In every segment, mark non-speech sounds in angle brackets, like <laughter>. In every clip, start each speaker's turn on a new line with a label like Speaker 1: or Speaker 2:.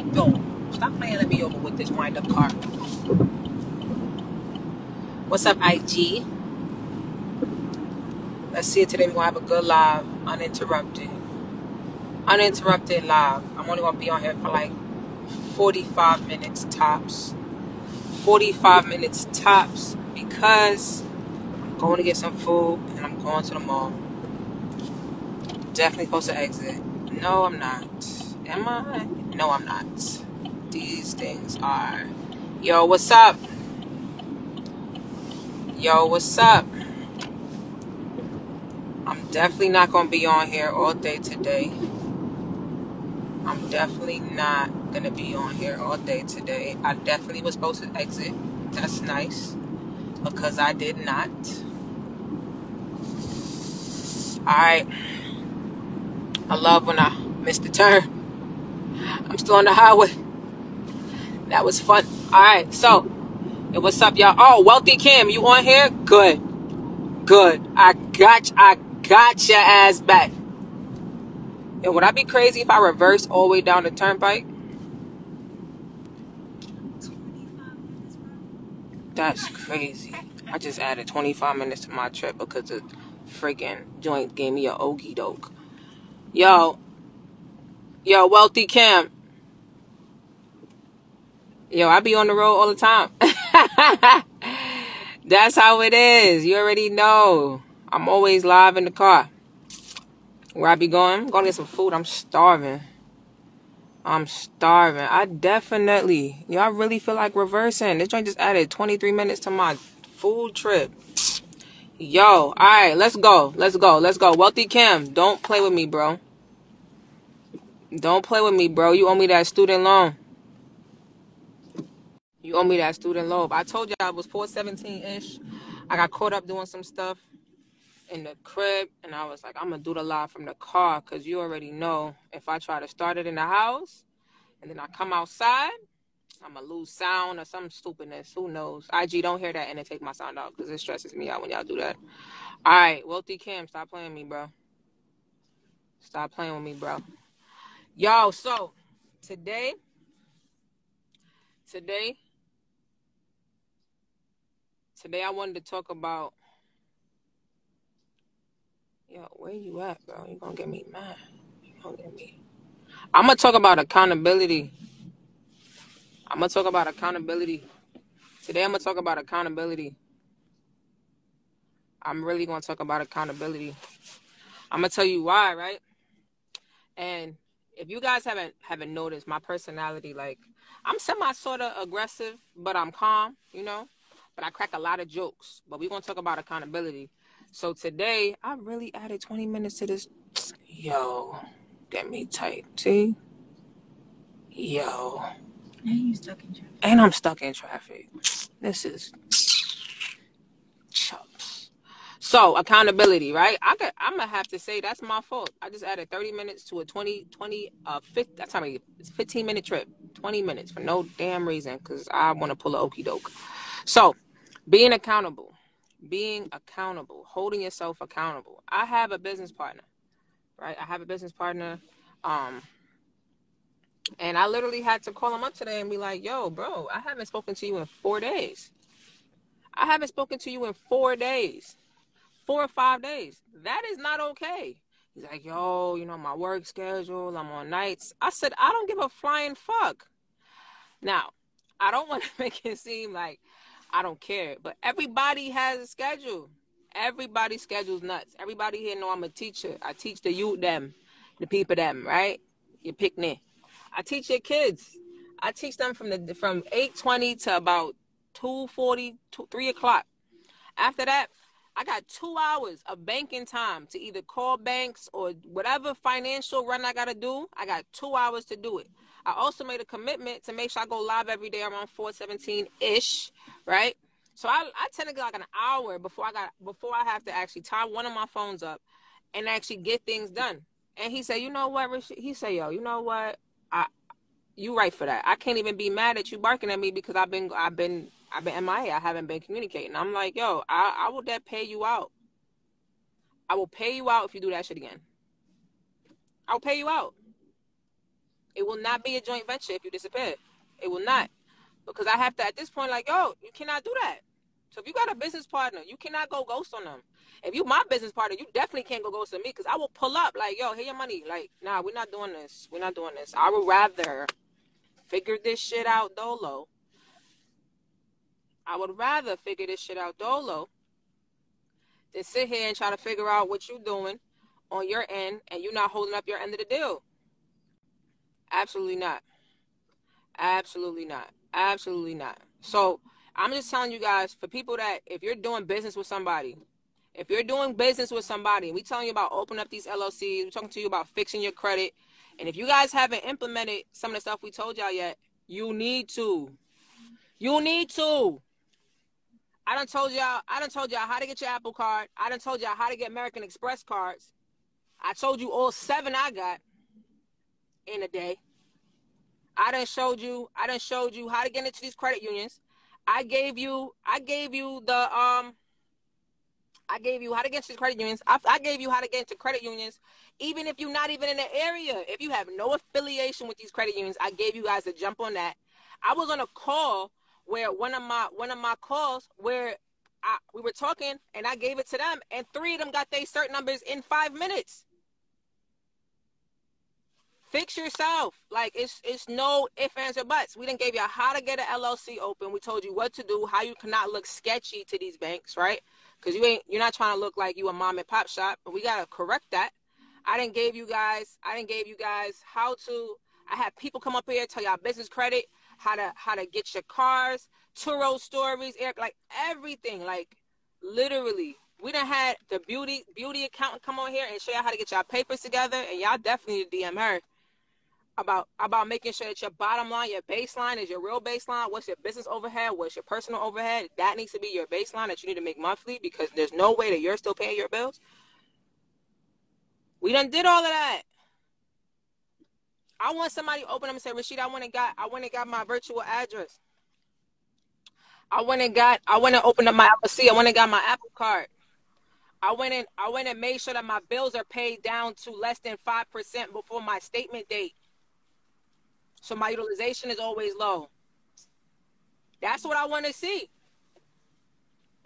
Speaker 1: Yo, stop playing let me over with this wind up car. What's up, IG? Let's see it today. We're gonna have a good live, uninterrupted. Uninterrupted live. I'm only gonna be on here for like 45 minutes tops. 45 minutes tops because I'm going to get some food and I'm going to the mall. Definitely supposed to exit. No, I'm not. Am I? No, I'm not. These things are. Yo, what's up? Yo, what's up? I'm definitely not going to be on here all day today. I'm definitely not going to be on here all day today. I definitely was supposed to exit. That's nice. Because I did not. Alright. I love when I miss the turn. I'm still on the highway. That was fun. Alright, so. and what's up, y'all? Oh, Wealthy Kim, you on here? Good. Good. I got I got your ass back. And would I be crazy if I reverse all the way down the turnpike? That's crazy. I just added 25 minutes to my trip because the freaking joint gave me a okie doke. Yo, yo, wealthy Cam. Yo, I be on the road all the time. <laughs> That's how it is. You already know. I'm always live in the car. Where I be going? I'm going to get some food. I'm starving. I'm starving. I definitely, y'all really feel like reversing. This joint just added 23 minutes to my food trip. Yo, all right, let's go. Let's go. Let's go. Wealthy Kim, don't play with me, bro. Don't play with me, bro. You owe me that student loan. You owe me that student loan. I told you I was 417 ish. I got caught up doing some stuff in the crib and I was like, I'm gonna do the live from the car because you already know if I try to start it in the house and then I come outside, I'm gonna lose sound or some stupidness. Who knows? IG don't hear that and then take my sound out because it stresses me out when y'all do that. All right, wealthy Cam, stop playing me, bro. Stop playing with me, bro. Yo, so today, today, today I wanted to talk about Yo, where you at, bro? You gonna get me mad. You gonna get me. I'm gonna talk about accountability. I'm gonna talk about accountability. Today I'm gonna talk about accountability. I'm really gonna talk about accountability. I'm gonna tell you why, right? And if you guys haven't haven't noticed my personality, like I'm semi sort of aggressive, but I'm calm, you know. But I crack a lot of jokes. But we're gonna talk about accountability. So today, I really added 20 minutes to this. Yo, get me tight. See? Yo.
Speaker 2: And you stuck in traffic.
Speaker 1: And I'm stuck in traffic. This is. So accountability, right? I could, I'm gonna have to say that's my fault. I just added 30 minutes to a 20, 20, uh, 50, that's how many, it's 15 minute trip. 20 minutes for no damn reason because I want to pull a okey doke. So being accountable being accountable, holding yourself accountable. I have a business partner, right? I have a business partner. Um, and I literally had to call him up today and be like, yo, bro, I haven't spoken to you in four days. I haven't spoken to you in four days, four or five days. That is not okay. He's like, yo, you know, my work schedule, I'm on nights. I said, I don't give a flying fuck. Now, I don't want to <laughs> make it seem like I don't care. But everybody has a schedule. Everybody's schedule's nuts. Everybody here know I'm a teacher. I teach the youth them, the people them, right? Your picnic. I teach your kids. I teach them from the from 8:20 to about 2:40, 3 o'clock. After that, I got two hours of banking time to either call banks or whatever financial run I gotta do. I got two hours to do it. I also made a commitment to make sure I go live every day around 417 ish, right? So I, I tend to get like an hour before I got before I have to actually tie one of my phones up and actually get things done. And he said, you know what? He said, yo, you know what? I you right for that. I can't even be mad at you barking at me because I've been I've been I've been MIA. I haven't been communicating. I'm like, yo, I, I will that pay you out. I will pay you out if you do that shit again. I'll pay you out. It will not be a joint venture if you disappear. It will not. Because I have to at this point, like, yo, you cannot do that. So if you got a business partner, you cannot go ghost on them. If you my business partner, you definitely can't go ghost on me because I will pull up like, yo, here your money. Like, nah, we're not doing this. We're not doing this. I would rather figure this shit out dolo. I would rather figure this shit out dolo than sit here and try to figure out what you're doing on your end and you're not holding up your end of the deal. Absolutely not. Absolutely not. Absolutely not. So I'm just telling you guys, for people that if you're doing business with somebody, if you're doing business with somebody, we telling you about opening up these LLCs, we're talking to you about fixing your credit, and if you guys haven't implemented some of the stuff we told y'all yet, you need to. You need to. I done told y'all, I done told y'all how to get your Apple card. I done told y'all how to get American Express cards. I told you all seven I got in a day. I done showed you, I done showed you how to get into these credit unions. I gave you, I gave you the um I gave you how to get into credit unions. I, I, gave you how to get into credit unions, even if you're not even in the area. If you have no affiliation with these credit unions, I gave you guys a jump on that. I was on a call where one of my one of my calls where I, we were talking and I gave it to them, and three of them got their cert numbers in five minutes. Fix yourself. Like it's it's no ifs, ands, or buts. We didn't give you how to get an LLC open. We told you what to do, how you cannot look sketchy to these banks, right? Because you ain't you're not trying to look like you a mom and pop shop, but we gotta correct that. I didn't gave you guys, I didn't gave you guys how to I had people come up here tell y'all business credit, how to how to get your cars, Turo stories, like everything. Like literally we done had the beauty beauty accountant come on here and show y'all how to get y'all papers together and y'all definitely DM her about about making sure that your bottom line, your baseline is your real baseline. What's your business overhead? What's your personal overhead? That needs to be your baseline that you need to make monthly because there's no way that you're still paying your bills. We done did all of that. I want somebody open up and say, Rashid, I went and got I went and got my virtual address. I went and got I went and opened up my LLC. I went and got my Apple card. I went and I went and made sure that my bills are paid down to less than five percent before my statement date. So my utilization is always low. That's what I want to see.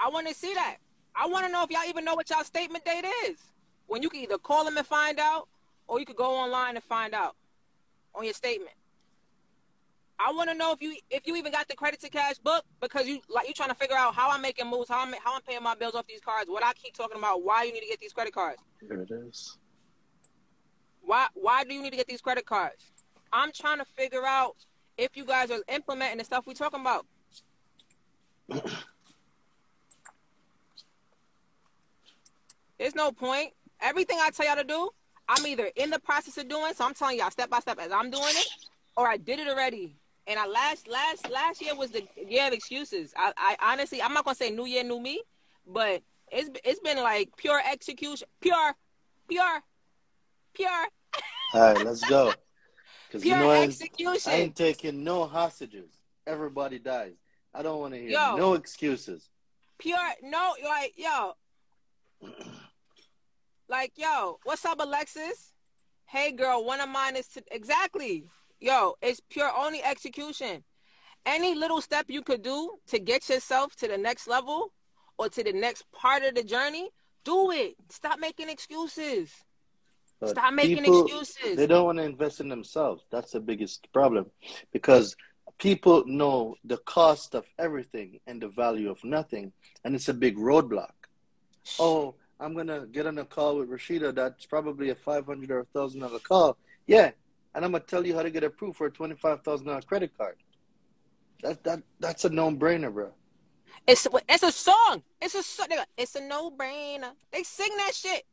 Speaker 1: I want to see that. I want to know if y'all even know what y'all statement date is. When you can either call them and find out, or you could go online and find out on your statement. I want to know if you if you even got the credit to cash book because you like you trying to figure out how I'm making moves, how I'm how I'm paying my bills off these cards. What I keep talking about, why you need to get these credit cards.
Speaker 3: Here it is.
Speaker 1: Why why do you need to get these credit cards? I'm trying to figure out if you guys are implementing the stuff we talking about. <clears throat> There's no point. Everything I tell y'all to do, I'm either in the process of doing, so I'm telling y'all step by step as I'm doing it, or I did it already. And I last last last year was the year of excuses. I, I honestly, I'm not gonna say new year, new me, but it's it's been like pure execution, pure, pure, pure.
Speaker 3: All right, let's go. <laughs> Because you know
Speaker 1: execution.
Speaker 3: I ain't taking no hostages. Everybody dies. I don't want to hear
Speaker 1: Yo.
Speaker 3: no excuses.
Speaker 1: Pure, no, like yo, <clears throat> like yo, what's up, Alexis? Hey, girl, one of mine is to, exactly. Yo, it's pure only execution. Any little step you could do to get yourself to the next level or to the next part of the journey, do it. Stop making excuses.
Speaker 3: But
Speaker 1: Stop making
Speaker 3: people,
Speaker 1: excuses.
Speaker 3: They don't want to invest in themselves. That's the biggest problem. Because people know the cost of everything and the value of nothing. And it's a big roadblock. Oh, I'm going to get on a call with Rashida. That's probably a 500 or a $1,000 call. Yeah. And I'm going to tell you how to get approved for a $25,000 credit card. That, that, that's a no brainer, bro.
Speaker 1: It's it's a song. It's a song. It's a no brainer. They sing that shit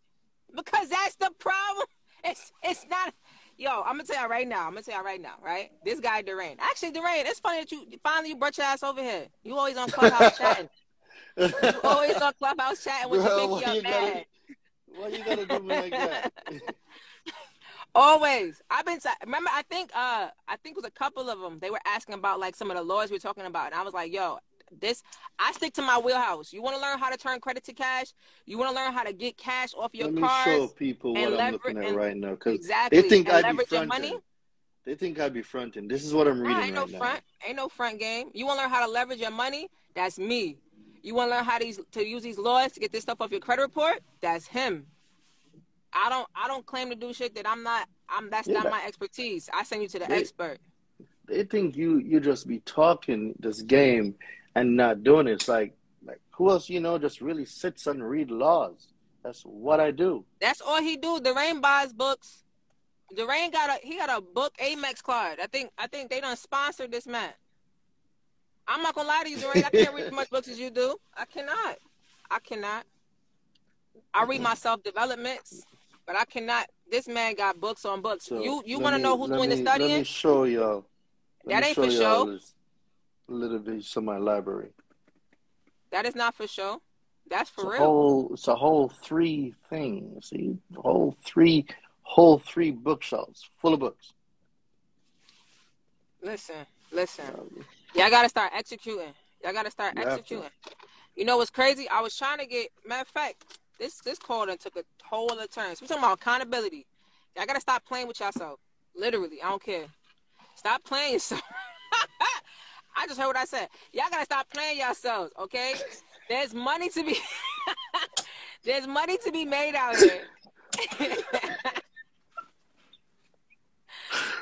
Speaker 1: because that's the problem. <laughs> It's it's not. Yo, I'm gonna tell y'all right now. I'm gonna tell y'all right now, right? This guy Durain. Actually, Durain, it's funny that you finally you brought your ass over here. You always on Clubhouse <laughs> chatting. You always on Clubhouse chatting with
Speaker 3: Bro,
Speaker 1: your
Speaker 3: why
Speaker 1: big
Speaker 3: you
Speaker 1: young
Speaker 3: gotta-
Speaker 1: man.
Speaker 3: Why you gotta do me like that? <laughs>
Speaker 1: Always. I've been. Remember, I think. Uh, I think it was a couple of them. They were asking about like some of the laws we were talking about, and I was like, "Yo, this. I stick to my wheelhouse. You want to learn how to turn credit to cash? You want to learn how to get cash off your
Speaker 3: Let me show people what I'm looking at
Speaker 1: and-
Speaker 3: right now because
Speaker 1: Exactly.
Speaker 3: they think
Speaker 1: and
Speaker 3: I be
Speaker 1: leverage your
Speaker 3: front
Speaker 1: money.
Speaker 3: They think I'd be fronting. This is what I'm reading
Speaker 1: Nah, ain't no
Speaker 3: now.
Speaker 1: front. Ain't no front game. You want to learn how to leverage your money? That's me. You want to learn how these to use these laws to get this stuff off your credit report? That's him. I don't. I don't claim to do shit that I'm not. I'm. That's
Speaker 3: Yeah.
Speaker 1: not my expertise. I send you to the
Speaker 3: They-
Speaker 1: expert.
Speaker 3: They think you you just be talking this game and not doing it. It's like like who else you know just really sits and read laws. That's what I do.
Speaker 1: That's all he do. Durain buys books. Durain got a he got a book Amex card. I think I think they done sponsored this man. I'm not gonna lie to you, Durain. I can't read as much books as you do. I cannot. I cannot. I read my self developments, but I cannot. This man got books on books.
Speaker 3: So
Speaker 1: you you want to know who's
Speaker 3: let
Speaker 1: doing the
Speaker 3: me- Let
Speaker 1: studying?
Speaker 3: me show y'all. Let
Speaker 1: That ain't
Speaker 3: show
Speaker 1: for show.
Speaker 3: this little bit of my library.
Speaker 1: That is not for show. That's for
Speaker 3: a
Speaker 1: real.
Speaker 3: whole it's a whole three things. See, whole three whole three bookshelves full of books.
Speaker 1: Listen, listen. Y'all gotta start executing. Y'all gotta start
Speaker 3: You have to.
Speaker 1: executing. You know what's crazy? I was trying to get matter of fact, this this call done took a whole other turn. So we talking about accountability. Y'all gotta stop playing with yourself. Literally, I don't care. Stop playing yourself. <laughs> I just heard what I said. Y'all gotta stop playing yourselves, okay? There's money to be <laughs> there's money to be made out here. <laughs> it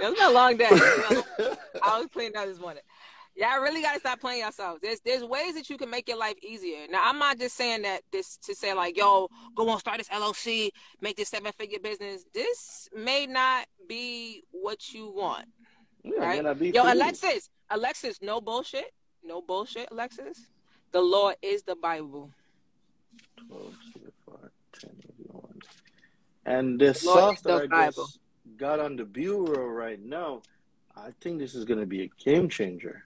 Speaker 1: was a long day. I was cleaning out this morning. Y'all really gotta stop playing yourselves. There's there's ways that you can make your life easier. Now I'm not just saying that this to say like, yo, go on, start this LLC, make this seven figure business. This may not be what you want.
Speaker 3: Yeah,
Speaker 1: Right.
Speaker 3: be
Speaker 1: Yo. Alexis, Alexis, no bullshit. No bullshit, Alexis. The law is the Bible.
Speaker 3: 12, 5, 10, 11. And the sauce
Speaker 1: the
Speaker 3: that I
Speaker 1: Bible.
Speaker 3: just got on the bureau right now, I think this is going to be a game changer.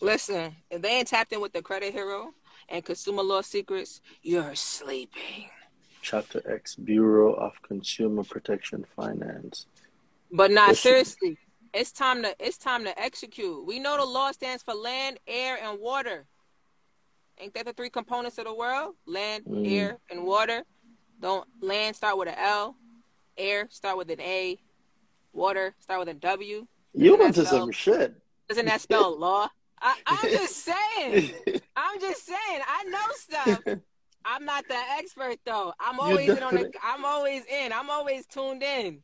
Speaker 1: Listen, if they ain't tapped in with the credit hero and consumer law secrets, you're sleeping.
Speaker 3: Chapter X, Bureau of Consumer Protection Finance.
Speaker 1: But not seriously. It's time to it's time to execute. We know the law stands for land, air, and water. Ain't that the three components of the world? Land,
Speaker 3: Mm.
Speaker 1: air, and water. Don't land start with an L, air start with an A, water start with a W.
Speaker 3: You went to
Speaker 1: spell-
Speaker 3: some shit.
Speaker 1: Doesn't that spell law? I, I'm just <laughs> saying. I'm just saying. I know stuff. I'm not the expert though. I'm always in on the. I'm always in. I'm always tuned in.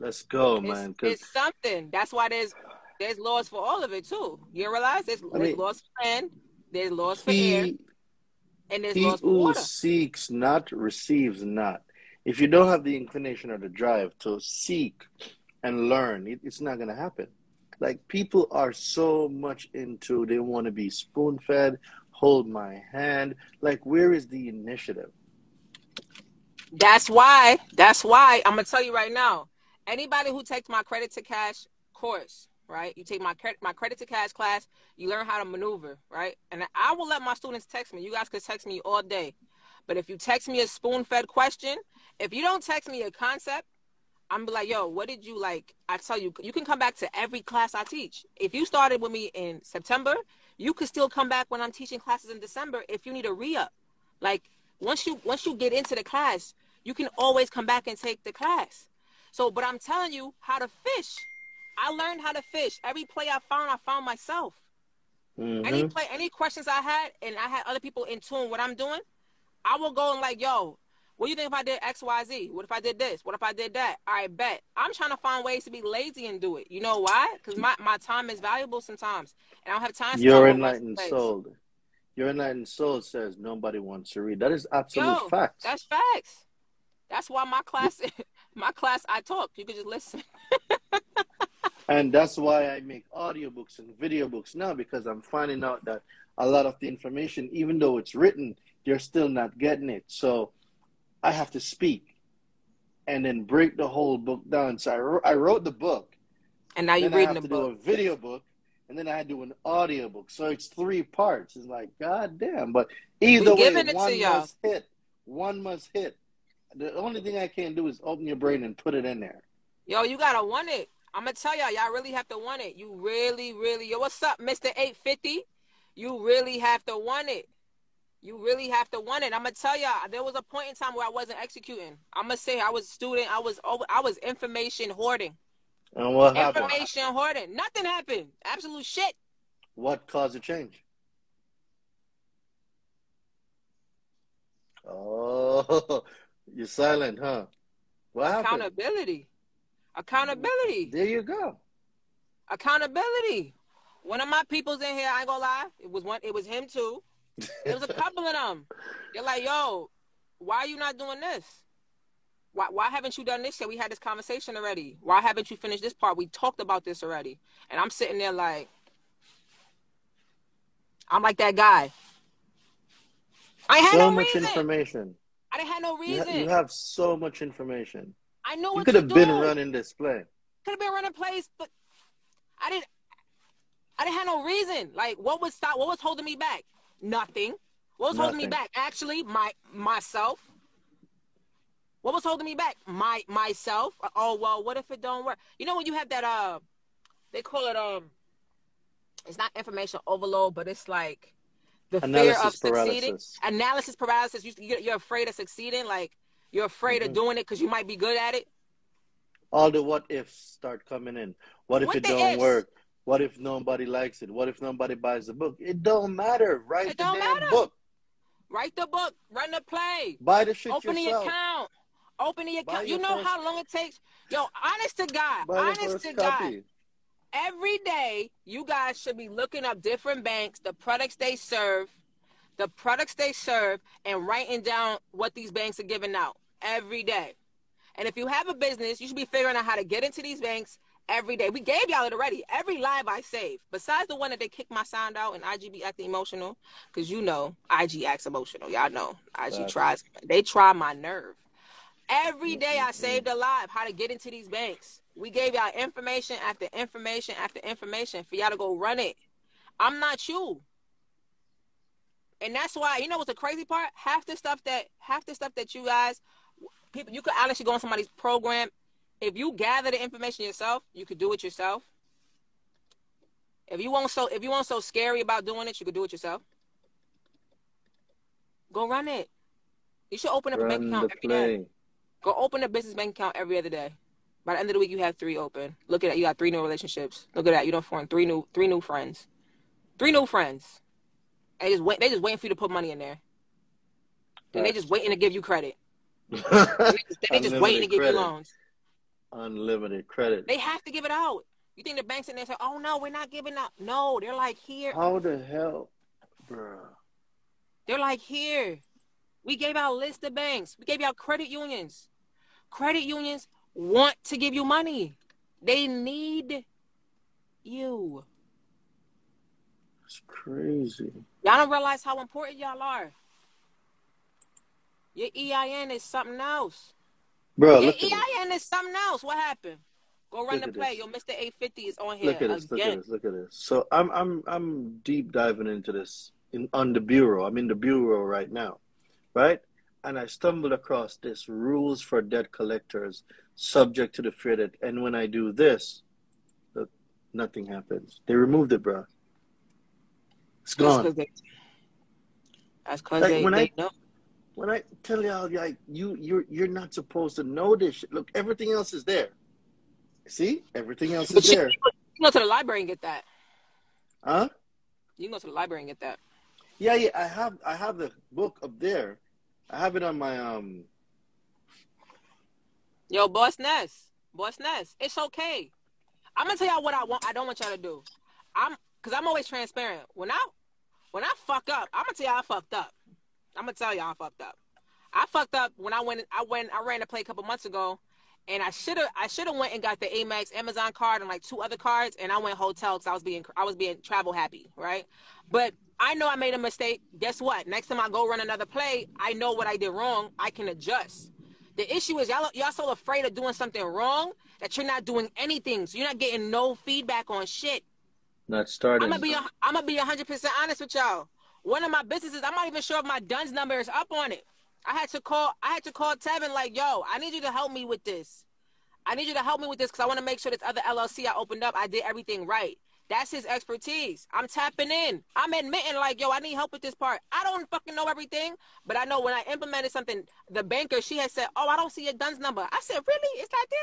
Speaker 3: Let's go,
Speaker 1: It's,
Speaker 3: man. 'cause
Speaker 1: it's something. That's why there's there's laws for all of it too. You realize there's,
Speaker 3: I
Speaker 1: there's
Speaker 3: mean,
Speaker 1: laws for land, there's laws for air, and there's
Speaker 3: he
Speaker 1: laws for
Speaker 3: who
Speaker 1: water.
Speaker 3: seeks not receives not. If you don't have the inclination or the drive to seek and learn, it, it's not going to happen. Like people are so much into they want to be spoon fed, hold my hand. Like where is the initiative?
Speaker 1: That's why. That's why I'm gonna tell you right now. Anybody who takes my credit to cash course, right? You take my credit my credit to cash class. You learn how to maneuver, right? And I will let my students text me. You guys could text me all day, but if you text me a spoon fed question, if you don't text me a concept, I'm like, yo, what did you like? I tell you, you can come back to every class I teach. If you started with me in September, you could still come back when I'm teaching classes in December if you need a re-up. Like once you once you get into the class, you can always come back and take the class. So, but I'm telling you how to fish. I learned how to fish. Every play I found, I found myself. Any
Speaker 3: Mhm.
Speaker 1: play, any questions I had, and I had other people in tune what I'm doing, I will go and like, yo, what do you think if I did X, Y, Z? What if I did this? What if I did that? I bet. I'm trying to find ways to be lazy and do it. You know why? Because my, my time is valuable sometimes, and I don't have time. to
Speaker 3: Your enlightened soul. Your enlightened soul says nobody wants to read. That is absolute
Speaker 1: Yo,
Speaker 3: facts.
Speaker 1: That's facts. That's why my class, <laughs> my class, I talk. You could just listen. <laughs>
Speaker 3: And that's why I make audiobooks and video books now because I'm finding out that a lot of the information, even though it's written, they're still not getting it. So I have to speak and then break the whole book down. So I, wrote, I wrote the book.
Speaker 1: And now you're
Speaker 3: then I
Speaker 1: reading
Speaker 3: have
Speaker 1: the
Speaker 3: to
Speaker 1: book.
Speaker 3: do a video book. And then I had to do an audio book. So it's three parts. It's like, God damn. But either way, one must hit. One must hit. The only thing I can't do is open your brain and put it in there.
Speaker 1: Yo, you gotta want it. I'm gonna tell y'all, y'all really have to want it. You really, really. Yo, what's up, Mister 850? You really have to want it. You really have to want it. I'm gonna tell y'all. There was a point in time where I wasn't executing. I'm gonna say I was a student. I was over. I was information hoarding.
Speaker 3: And what happened?
Speaker 1: Information hoarding. Nothing happened. Absolute shit.
Speaker 3: What caused the change? Oh, <laughs> you're silent, huh? What happened?
Speaker 1: Accountability. Accountability.
Speaker 3: There you go.
Speaker 1: Accountability. One of my peoples in here, I ain't gonna lie. It was one. It was him too. There was a couple of them. They're like, "Yo, why are you not doing this? Why why haven't you done this yet? We had this conversation already. Why haven't you finished this part? We talked about this already." And I'm sitting there like, I'm like that guy. I had
Speaker 3: so
Speaker 1: no
Speaker 3: much
Speaker 1: reason.
Speaker 3: information.
Speaker 1: I didn't have no
Speaker 3: You, ha-
Speaker 1: reason.
Speaker 3: you have so much information.
Speaker 1: I know
Speaker 3: You could have been
Speaker 1: do.
Speaker 3: running this play.
Speaker 1: could have been running plays, but I didn't. I didn't have no reason. Like, what was stop? What was holding me back? Nothing. What was holding me back? Actually, my myself. What was holding me back? My myself. Oh well, what if it don't work? You know when you have that uh, they call it um, it's not information overload, but it's like the fear of
Speaker 3: Analysis
Speaker 1: succeeding.
Speaker 3: paralysis.
Speaker 1: Analysis paralysis. You, you're you're afraid of succeeding. Like you're afraid
Speaker 3: Mhm.
Speaker 1: of doing it because you might be good at it.
Speaker 3: All the what ifs start coming in. What if
Speaker 1: What
Speaker 3: it don't
Speaker 1: ifs?
Speaker 3: work? What if nobody likes it? What if nobody buys the book? It don't matter. Write
Speaker 1: It
Speaker 3: the damn
Speaker 1: matter.
Speaker 3: book.
Speaker 1: Write the book. Run the play.
Speaker 3: Buy the shit
Speaker 1: Open
Speaker 3: yourself.
Speaker 1: the account. Open the account. You know
Speaker 3: first-
Speaker 1: how long it takes? Yo, honest to God,
Speaker 3: Buy
Speaker 1: honest to God, every day you guys should be looking up different banks, the products they serve, the products they serve, and writing down what these banks are giving out every day. And if you have a business, you should be figuring out how to get into these banks every day. We gave y'all it already. Every live I save, besides the one that they kicked my sound out and IGB acting emotional, because you know IG acts emotional. Y'all know IG
Speaker 3: Facts.
Speaker 1: tries. They try my nerve. Every day I saved a live how to get into these banks. We gave y'all information after information after information for y'all to go run it. I'm not you. And that's why, you know what's the crazy part? Half the stuff that half the stuff that you guys people you could honestly go on somebody's program. If you gather the information yourself, you could do it yourself. If you won't so if you weren't so scary about doing it, you could do it yourself. Go run it. You should open up a bank account every day. Go open a business bank account every other day. By the end of the week, you have three open. Look at that. You got three new relationships. Look at that. You don't form three new three new friends. Three new friends. They just wait. They just waiting for you to put money in there. And they just waiting to give you credit. <laughs> They just, they just waiting to give
Speaker 3: credit.
Speaker 1: you loans.
Speaker 3: Unlimited credit.
Speaker 1: They have to give it out. You think the banks in there say, "Oh no, we're not giving out"? No, they're like here.
Speaker 3: How the hell, bruh?
Speaker 1: They're like here. We gave out list of banks. We gave out credit unions. Credit unions want to give you money. They need you.
Speaker 3: It's crazy.
Speaker 1: Y'all don't realize how important y'all are. Your EIN is something else.
Speaker 3: Bro, look this.
Speaker 1: EIN is something else. What happened? Go run
Speaker 3: Look
Speaker 1: the play.
Speaker 3: this.
Speaker 1: Yo, Mr. 850 is on here
Speaker 3: Look at this. Look at this. Look at this. So I'm I'm I'm deep diving into this in on the bureau. I'm in the bureau right now, right? And I stumbled across this rules for debt collectors subject to the fear that, and when I do this, look, nothing happens. They removed it, bro. It's gone.
Speaker 1: That's because they, that's 'cause
Speaker 3: Like,
Speaker 1: they, they
Speaker 3: I-
Speaker 1: know.
Speaker 3: When I tell y'all, like you, you're you're not supposed to know this shit. Look, everything else is there. See, everything else
Speaker 1: But
Speaker 3: is
Speaker 1: you,
Speaker 3: there,
Speaker 1: you go to the library and get that.
Speaker 3: huh?
Speaker 1: You can go to the library and get that.
Speaker 3: Yeah, yeah. I have I have the book up there. I have it on my um.
Speaker 1: Yo, Boss Ness. Boss Ness. It's okay. I'm gonna tell y'all what I want. I don't want y'all to do. I'm because I'm always transparent. When I when I fuck up, I'm gonna tell y'all I fucked up. I'm gonna tell y'all I fucked up. I fucked up when I went. I went. I ran a play a couple months ago, and I should have. I should have went and got the Amex Amazon card and like two other cards, and I went hotel because I was being. I was being travel happy, right? But I know I made a mistake. Guess what? Next time I go run another play, I know what I did wrong. I can adjust. The issue is y'all y'all so afraid of doing something wrong that you're not doing anything. So you're not getting no feedback on shit.
Speaker 3: Not starting.
Speaker 1: I'm gonna be I'm gonna be hundred percent honest with y'all. One of my businesses, I'm not even sure if my Duns number is up on it. I had to call I had to call Tevin like, yo, I need you to help me with this. I need you to help me with this because I want to make sure this other LLC I opened up, I did everything right. That's his expertise. I'm tapping in. I'm admitting, like, yo, I need help with this part. I don't fucking know everything, but I know when I implemented something, the banker, she had said, Oh, I don't see your DUNS number. I said, Really? It's not there?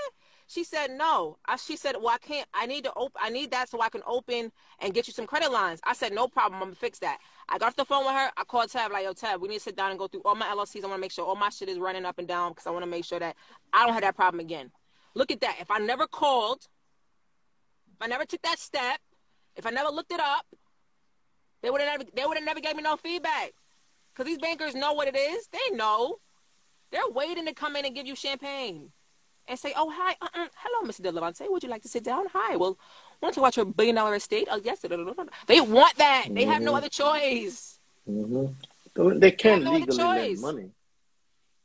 Speaker 1: She said, No. I, she said, Well, I can't. I need to open. I need that so I can open and get you some credit lines. I said, No problem. I'm gonna fix that. I got off the phone with her. I called Tab, like, Yo, Tab, we need to sit down and go through all my LLCs. I wanna make sure all my shit is running up and down because I wanna make sure that I don't have that problem again. Look at that. If I never called, if I never took that step, if I never looked it up, they would have never they would have never gave me no feedback. Cause these bankers know what it is. They know. They're waiting to come in and give you champagne and say, "Oh hi, uh-uh. hello, Mr. Delevante. Would you like to sit down? Hi. Well, want to watch your billion dollar estate? Oh yes. They want that. They have no
Speaker 3: Mhm.
Speaker 1: other choice.
Speaker 3: Mm-hmm. They can't
Speaker 1: no other
Speaker 3: legally lend money.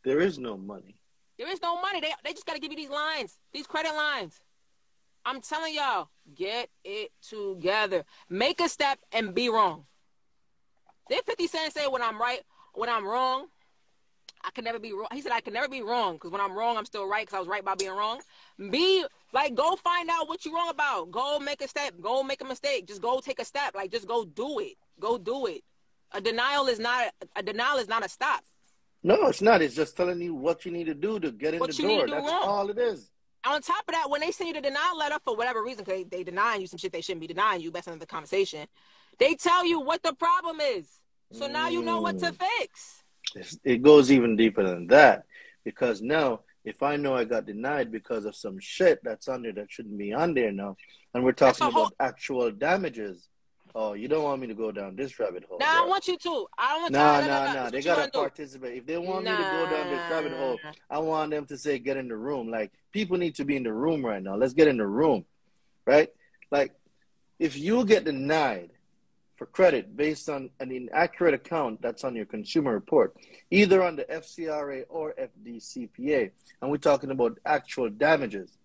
Speaker 3: There is no money.
Speaker 1: There is no money. They they just got to give you these lines, these credit lines. I'm telling y'all, get it together. Make a step and be wrong. Then 50 Cent say when I'm right, when I'm wrong, I can never be wrong. He said I can never be wrong because when I'm wrong, I'm still right because I was right by being wrong. Be like, go find out what you're wrong about. Go make a step. Go make a mistake. Just go take a step. Like, just go do it. Go do it. A denial is not a denial is not a stop.
Speaker 3: No, it's not. It's just telling you what you need to do to get in
Speaker 1: What
Speaker 3: the door. That's
Speaker 1: wrong.
Speaker 3: all it is.
Speaker 1: On top of that, when they send you the denial letter for whatever reason, because they, they denying you some shit they shouldn't be denying you, that's another conversation. They tell you what the problem is. So now you know what to
Speaker 3: Mm.
Speaker 1: fix.
Speaker 3: It goes even deeper than that because now if I know I got denied because of some shit that's on there that shouldn't be on there now, and we're talking
Speaker 1: whole-
Speaker 3: about actual damages, oh, you don't want me to go down this rabbit hole.
Speaker 1: Now I want you to. I don't want
Speaker 3: Nah,
Speaker 1: to.
Speaker 3: nah, nah. They gotta
Speaker 1: do?
Speaker 3: participate. If they want me to go down this rabbit hole, I want them to say, "Get in the room." Like people need to be in the room right now. Let's get in the room, right? Like if you get denied for credit based on an inaccurate account that's on your consumer report, either on the FCRA or FDCPA, and we're talking about actual damages,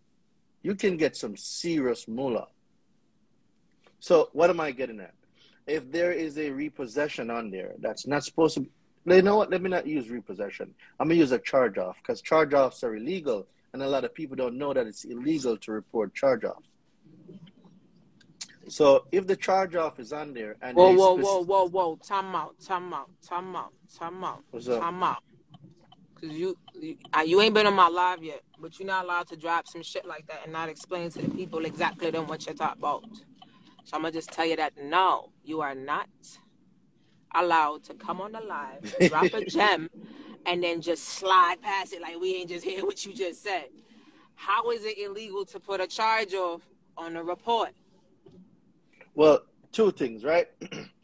Speaker 3: you can get some serious moolah. So what am I getting at? If there is a repossession on there that's not supposed to be, you know what? Let me not use repossession. I'm gonna use a charge off because charge offs are illegal, and a lot of people don't know that it's illegal to report charge offs. So if the charge off is on there and
Speaker 1: Whoa, whoa, whoa, whoa, whoa! Time out, time out, time out, time out,
Speaker 3: What's up?
Speaker 1: time out. Cause you, you, you ain't been on my live yet, but you're not allowed to drop some shit like that and not explain to the people exactly then what you're talking about. So I'm gonna just tell you that no, you are not allowed to come on the live, drop a <laughs> gem, and then just slide past it like we ain't just hear what you just said. How is it illegal to put a charge off on a report?
Speaker 3: Well, two things, right?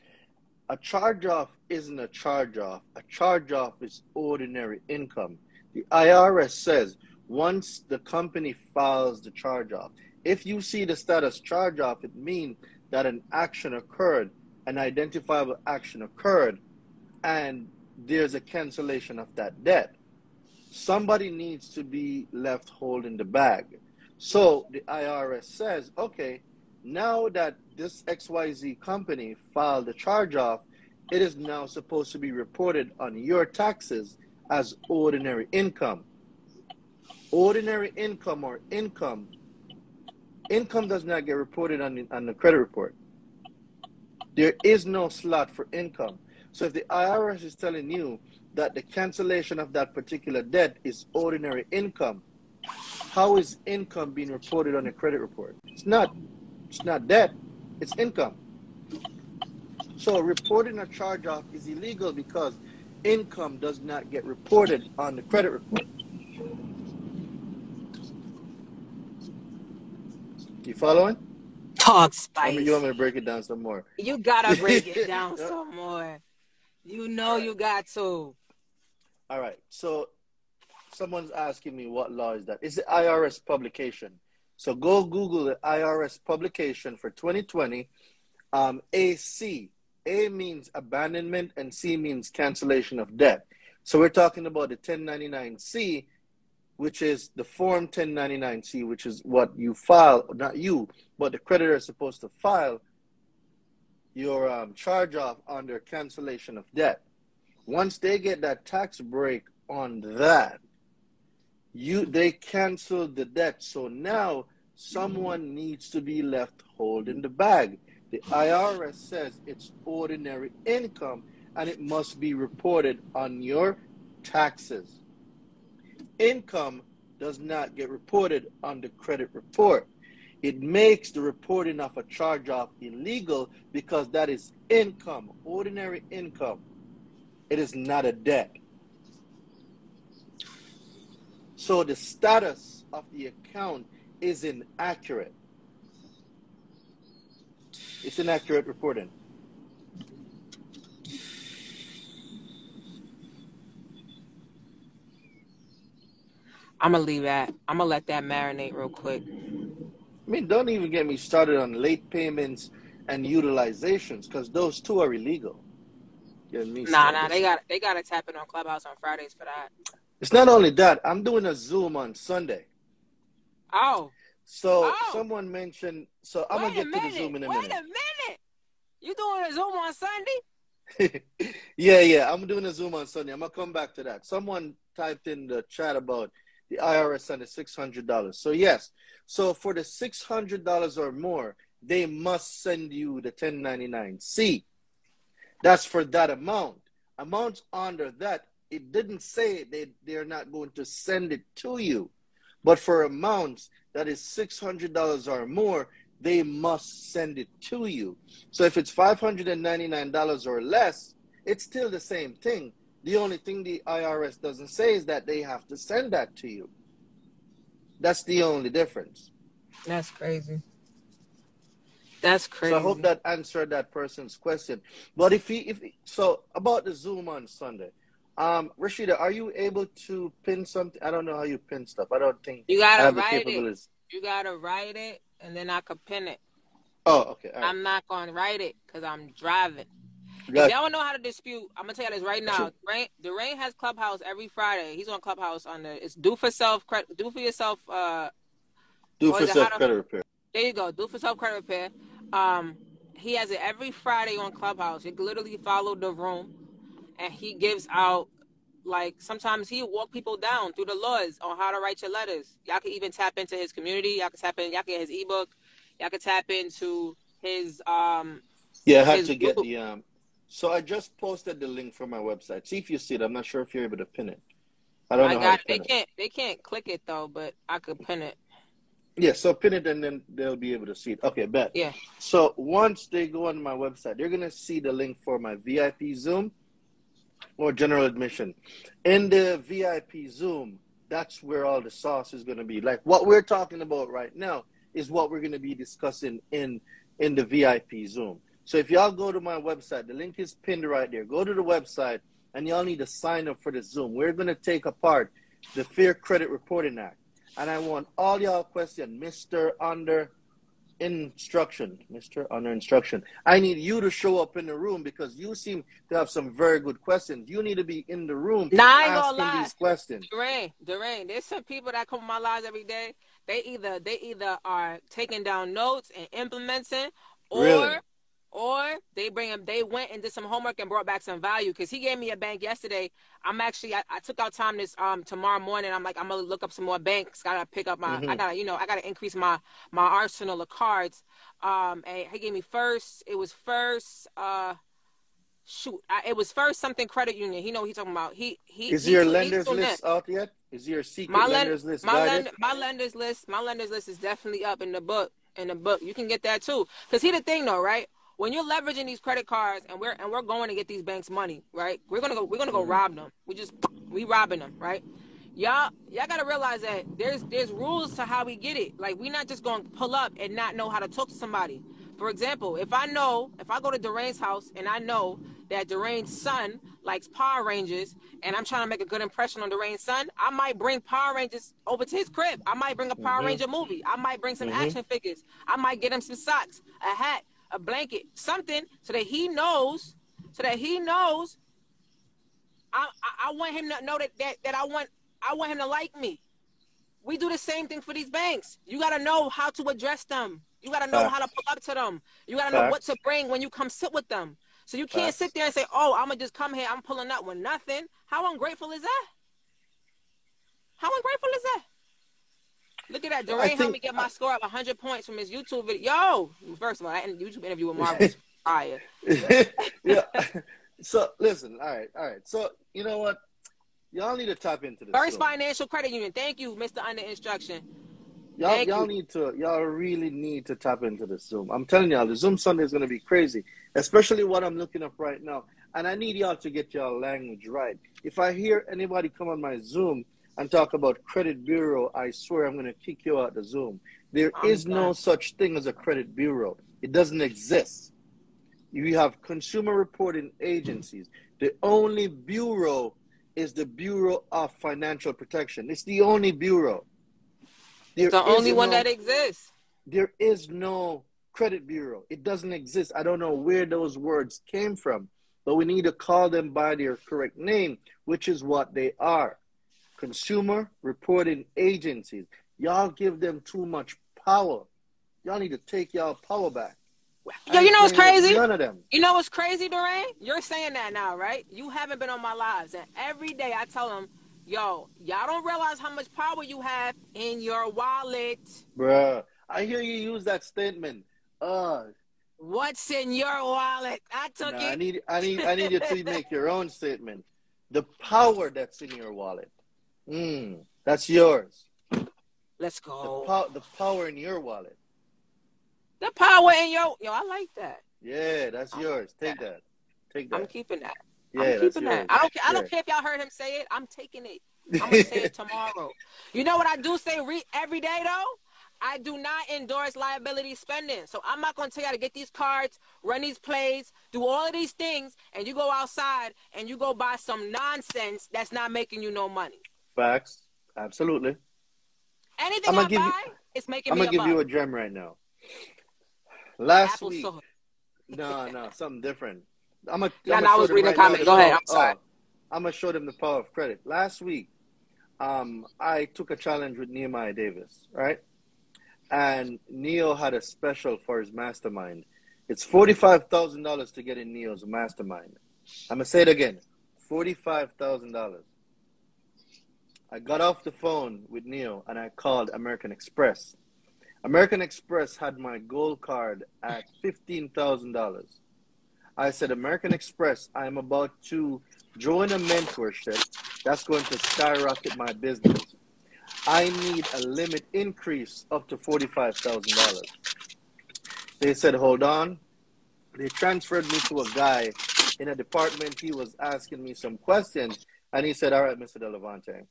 Speaker 3: <clears throat> a charge off isn't a charge off. A charge off is ordinary income. The IRS says once the company files the charge off, if you see the status charge off, it means that an action occurred, an identifiable action occurred, and there's a cancellation of that debt. Somebody needs to be left holding the bag. So the IRS says, okay, now that this XYZ company filed a charge off, it is now supposed to be reported on your taxes as ordinary income. Ordinary income or income, income does not get reported on the, on the credit report. There is no slot for income. So if the IRS is telling you that the cancellation of that particular debt is ordinary income, how is income being reported on the credit report? It's not. It's not debt. It's income. So reporting a charge off is illegal because income does not get reported on the credit report. You following?
Speaker 1: Talk
Speaker 3: I
Speaker 1: spice.
Speaker 3: mean, you want me to break it down some more?
Speaker 1: You gotta break it <laughs> down some more. You know you got to.
Speaker 3: All right. So someone's asking me what law is that? It's the IRS publication. So go Google the IRS publication for 2020. Um, AC. A means abandonment and C means cancellation of debt. So we're talking about the 1099C, which is the form 1099C, which is what you file, not you, but the creditor is supposed to file your um, charge off under cancellation of debt. Once they get that tax break on that, you they cancel the debt. So now someone needs to be left holding the bag. The IRS says it's ordinary income and it must be reported on your taxes. Income does not get reported on the credit report. It makes the reporting of a charge off illegal because that is income, ordinary income. It is not a debt. So the status of the account is inaccurate. It's inaccurate reporting.
Speaker 1: I'm gonna leave that. I'm gonna let that marinate real quick.
Speaker 3: I mean, don't even get me started on late payments and utilizations because those two are illegal. Getting me
Speaker 1: Nah,
Speaker 3: started.
Speaker 1: nah, they got they got to tap in on Clubhouse on Fridays for that.
Speaker 3: It's not only that. I'm doing a Zoom on Sunday.
Speaker 1: Oh,
Speaker 3: So
Speaker 1: Oh.
Speaker 3: someone mentioned. So I'm
Speaker 1: wait
Speaker 3: gonna get to the Zoom in a
Speaker 1: wait
Speaker 3: minute.
Speaker 1: a minute. You doing a Zoom on Sunday? <laughs>
Speaker 3: yeah, yeah. I'm doing a Zoom on Sunday. I'm gonna come back to that. Someone typed in the chat about the IRS and the six hundred dollars. So yes. So for the six hundred dollars or more, they must send you the 1099-C. That's for that amount. Amounts under that, it didn't say they they're not going to send it to you. But for amounts that is six hundred dollars or more, they must send it to you. So if it's five hundred and ninety nine dollars or less, it's still the same thing. The only thing the IRS doesn't say is that they have to send that to you. That's the only difference.
Speaker 1: That's crazy. That's crazy.
Speaker 3: So I hope that answered that person's question. But if he, if he, so about the Zoom on Sunday, um, Rashida, are you able to pin something? I don't know how you pin stuff. I don't think
Speaker 1: you gotta
Speaker 3: have the
Speaker 1: write it. You gotta write it, and then I could pin it.
Speaker 3: Oh, okay. All right.
Speaker 1: I'm not gonna write it because I'm driving.
Speaker 3: Got
Speaker 1: If y'all don't know how to dispute, I'm gonna tell you this right now. <laughs>
Speaker 3: Sure.
Speaker 1: Durain, Durain has Clubhouse every Friday. He's on Clubhouse on the. It's do for self credit. Do for yourself. Uh,
Speaker 3: Do for self credit repair.
Speaker 1: there you go. Do for self credit repair. Um, he has it every Friday on Clubhouse. You literally follow the room, and he gives out like sometimes he walk people down through the laws on how to write your letters. Y'all can even tap into his community. Y'all can tap in. Y'all can get his ebook. Y'all can tap into his um.
Speaker 3: Yeah, I
Speaker 1: His
Speaker 3: to get the um. So I just posted the link for my website. See if you see it. I'm not sure if you're able to pin it. I don't
Speaker 1: I
Speaker 3: know how
Speaker 1: got.
Speaker 3: to
Speaker 1: They
Speaker 3: pin it.
Speaker 1: can't. They can't click it though, but I could pin it.
Speaker 3: Yeah, so pin it and then they'll be able to see it. Okay, bet.
Speaker 1: Yeah.
Speaker 3: So once they go on my website, they're gonna see the link for my VIP Zoom or general admission. In the VIP Zoom, that's where all the sauce is gonna be. Like what we're talking about right now is what we're gonna be discussing in in the VIP Zoom. So if y'all go to my website, the link is pinned right there. Go to the website and y'all need to sign up for the Zoom. We're gonna take apart the Fair Credit Reporting Act. And I want all y'all question, Mr. Under Instruction. Mr. Under Instruction. I need you to show up in the room because you seem to have some very good questions. You need to be in the room
Speaker 1: Nah, I ain't gonna
Speaker 3: asking
Speaker 1: lie.
Speaker 3: these questions.
Speaker 1: Durain, Durain, there's some people that come in my lives every day. They either they either are taking down notes and implementing, or
Speaker 3: Really?
Speaker 1: Or they bring them. They went and did some homework and brought back some value. Because he gave me a bank yesterday. I'm actually I, I took out time this um tomorrow morning. I'm like I'm gonna look up some more banks. Gotta pick up my. I
Speaker 3: Mhm.
Speaker 1: gotta you know I gotta increase my my arsenal of cards. Um, and he gave me first. It was first. Uh. Shoot, I, it was first something credit union. He know what he talking about. He he.
Speaker 3: Is
Speaker 1: he
Speaker 3: your
Speaker 1: he
Speaker 3: lenders
Speaker 1: too
Speaker 3: list out yet? Is your secret
Speaker 1: My len-
Speaker 3: lenders list
Speaker 1: my lend, my lenders list my lenders list is definitely up in the book in the book you can get that too because here the thing though right when you're leveraging these credit cards and we're and we're going to get these banks money right we're gonna go we're gonna go
Speaker 3: Mhm.
Speaker 1: rob them we just we robbing them right y'all y'all gotta realize that there's there's rules to how we get it like we're not just gonna pull up and not know how to talk to somebody for example if i know if i go to Durain's house and i know that Durain's son likes Power Rangers and I'm trying to make a good impression on Durain's son, I might bring Power Rangers over to his crib. I might bring a Power
Speaker 3: Mhm.
Speaker 1: Ranger movie. I might bring some
Speaker 3: Mhm.
Speaker 1: action figures. I might get him some socks, a hat, a blanket, something so that he knows, so that he knows I, I, I want him to know that, that that I want I want him to like me. We do the same thing for these banks. You gotta know how to address them. You gotta know how to pull up to them. You gotta know what to bring when you come sit with them. So you can't
Speaker 3: Facts.
Speaker 1: sit there and say, "Oh, I'm gonna just come here. I'm pulling up with nothing." How ungrateful is that? How ungrateful is that? Look at that.
Speaker 3: I
Speaker 1: Durain helped
Speaker 3: think-
Speaker 1: me get my score up 100 points from his YouTube video. Yo, first of all, that YouTube interview with Marvel was <laughs> fire. <laughs>
Speaker 3: yeah. So listen, all right, all right. So you know what? Y'all need to tap into this.
Speaker 1: First
Speaker 3: soon.
Speaker 1: Financial Credit Union. Thank you, Mr. Under Instruction.
Speaker 3: Y'all,
Speaker 1: Thank
Speaker 3: y'all
Speaker 1: you.
Speaker 3: need to, y'all really need to tap into the Zoom. I'm telling y'all, the Zoom Sunday is going to be crazy, especially what I'm looking up right now. And I need y'all to get y'all language right. If I hear anybody come on my Zoom and talk about credit bureau, I swear I'm going to kick you out the Zoom. There
Speaker 1: I'm
Speaker 3: is no such thing as a credit bureau. It doesn't exist. You have consumer reporting agencies. The only bureau is the Bureau of Financial Protection. It's the only bureau. There
Speaker 1: The only one
Speaker 3: no-
Speaker 1: that exists.
Speaker 3: there is no credit bureau. It doesn't exist. I don't know where those words came from, but we need to call them by their correct name, which is what they are. Consumer reporting agencies. Y'all give them too much power. Y'all need to take y'all power back.
Speaker 1: Yo, you know what's crazy?
Speaker 3: None of them.
Speaker 1: You know what's crazy, Durain? You're saying that now, right? You haven't been on my lives. And every day I tell them, yo, y'all don't realize how much power you have in your wallet.
Speaker 3: Bruh, I hear you use that statement. Uh,
Speaker 1: What's in your wallet? I took
Speaker 3: nah, I need, I need, I need you to <laughs> make your own statement. The power that's in your wallet. Mm, that's yours.
Speaker 1: Let's
Speaker 3: The,
Speaker 1: go.
Speaker 3: the power in your wallet.
Speaker 1: The power in your yo, I like that.
Speaker 3: Yeah, that's yours. Take that. Take
Speaker 1: I'm keeping that.
Speaker 3: Yeah,
Speaker 1: I'm keeping that. I don't care. I don't
Speaker 3: Yeah.
Speaker 1: care if y'all heard him say it. I'm taking it. I'm gonna say it tomorrow. <laughs> You know what I do say re- every day though? I do not endorse liability spending. So I'm not gonna tell y'all to get these cards, run these plays, do all of these things, and you go outside and you go buy some nonsense that's not making you no money.
Speaker 3: Facts. Absolutely.
Speaker 1: Anything
Speaker 3: I'ma
Speaker 1: I
Speaker 3: give you-
Speaker 1: buy, it's making
Speaker 3: I'm
Speaker 1: me
Speaker 3: gonna
Speaker 1: a
Speaker 3: give
Speaker 1: buck.
Speaker 3: you a gem right now. Last
Speaker 1: Apple
Speaker 3: week,
Speaker 1: sauce.
Speaker 3: no, no, something different. I'm gonna.
Speaker 1: Yeah, no, I was reading a comment. Go ahead. I'm sorry.
Speaker 3: I'm gonna show them the power of credit. Last week, um, I took a challenge with Nehemiah Davis, right? And Neo had a special for his mastermind. It's forty-five thousand dollars to get in Neo's mastermind. I'm gonna say it again: forty-five thousand dollars. I got off the phone with Neil and I called American Express. American Express had my gold card at fifteen thousand dollars. I said, American Express, I am about to join a mentorship that's going to skyrocket my business. I need a limit increase up to forty-five thousand dollars. They said, hold on. They transferred me to a guy in a department. He was asking me some questions, and he said, all right, Mr. Delevante,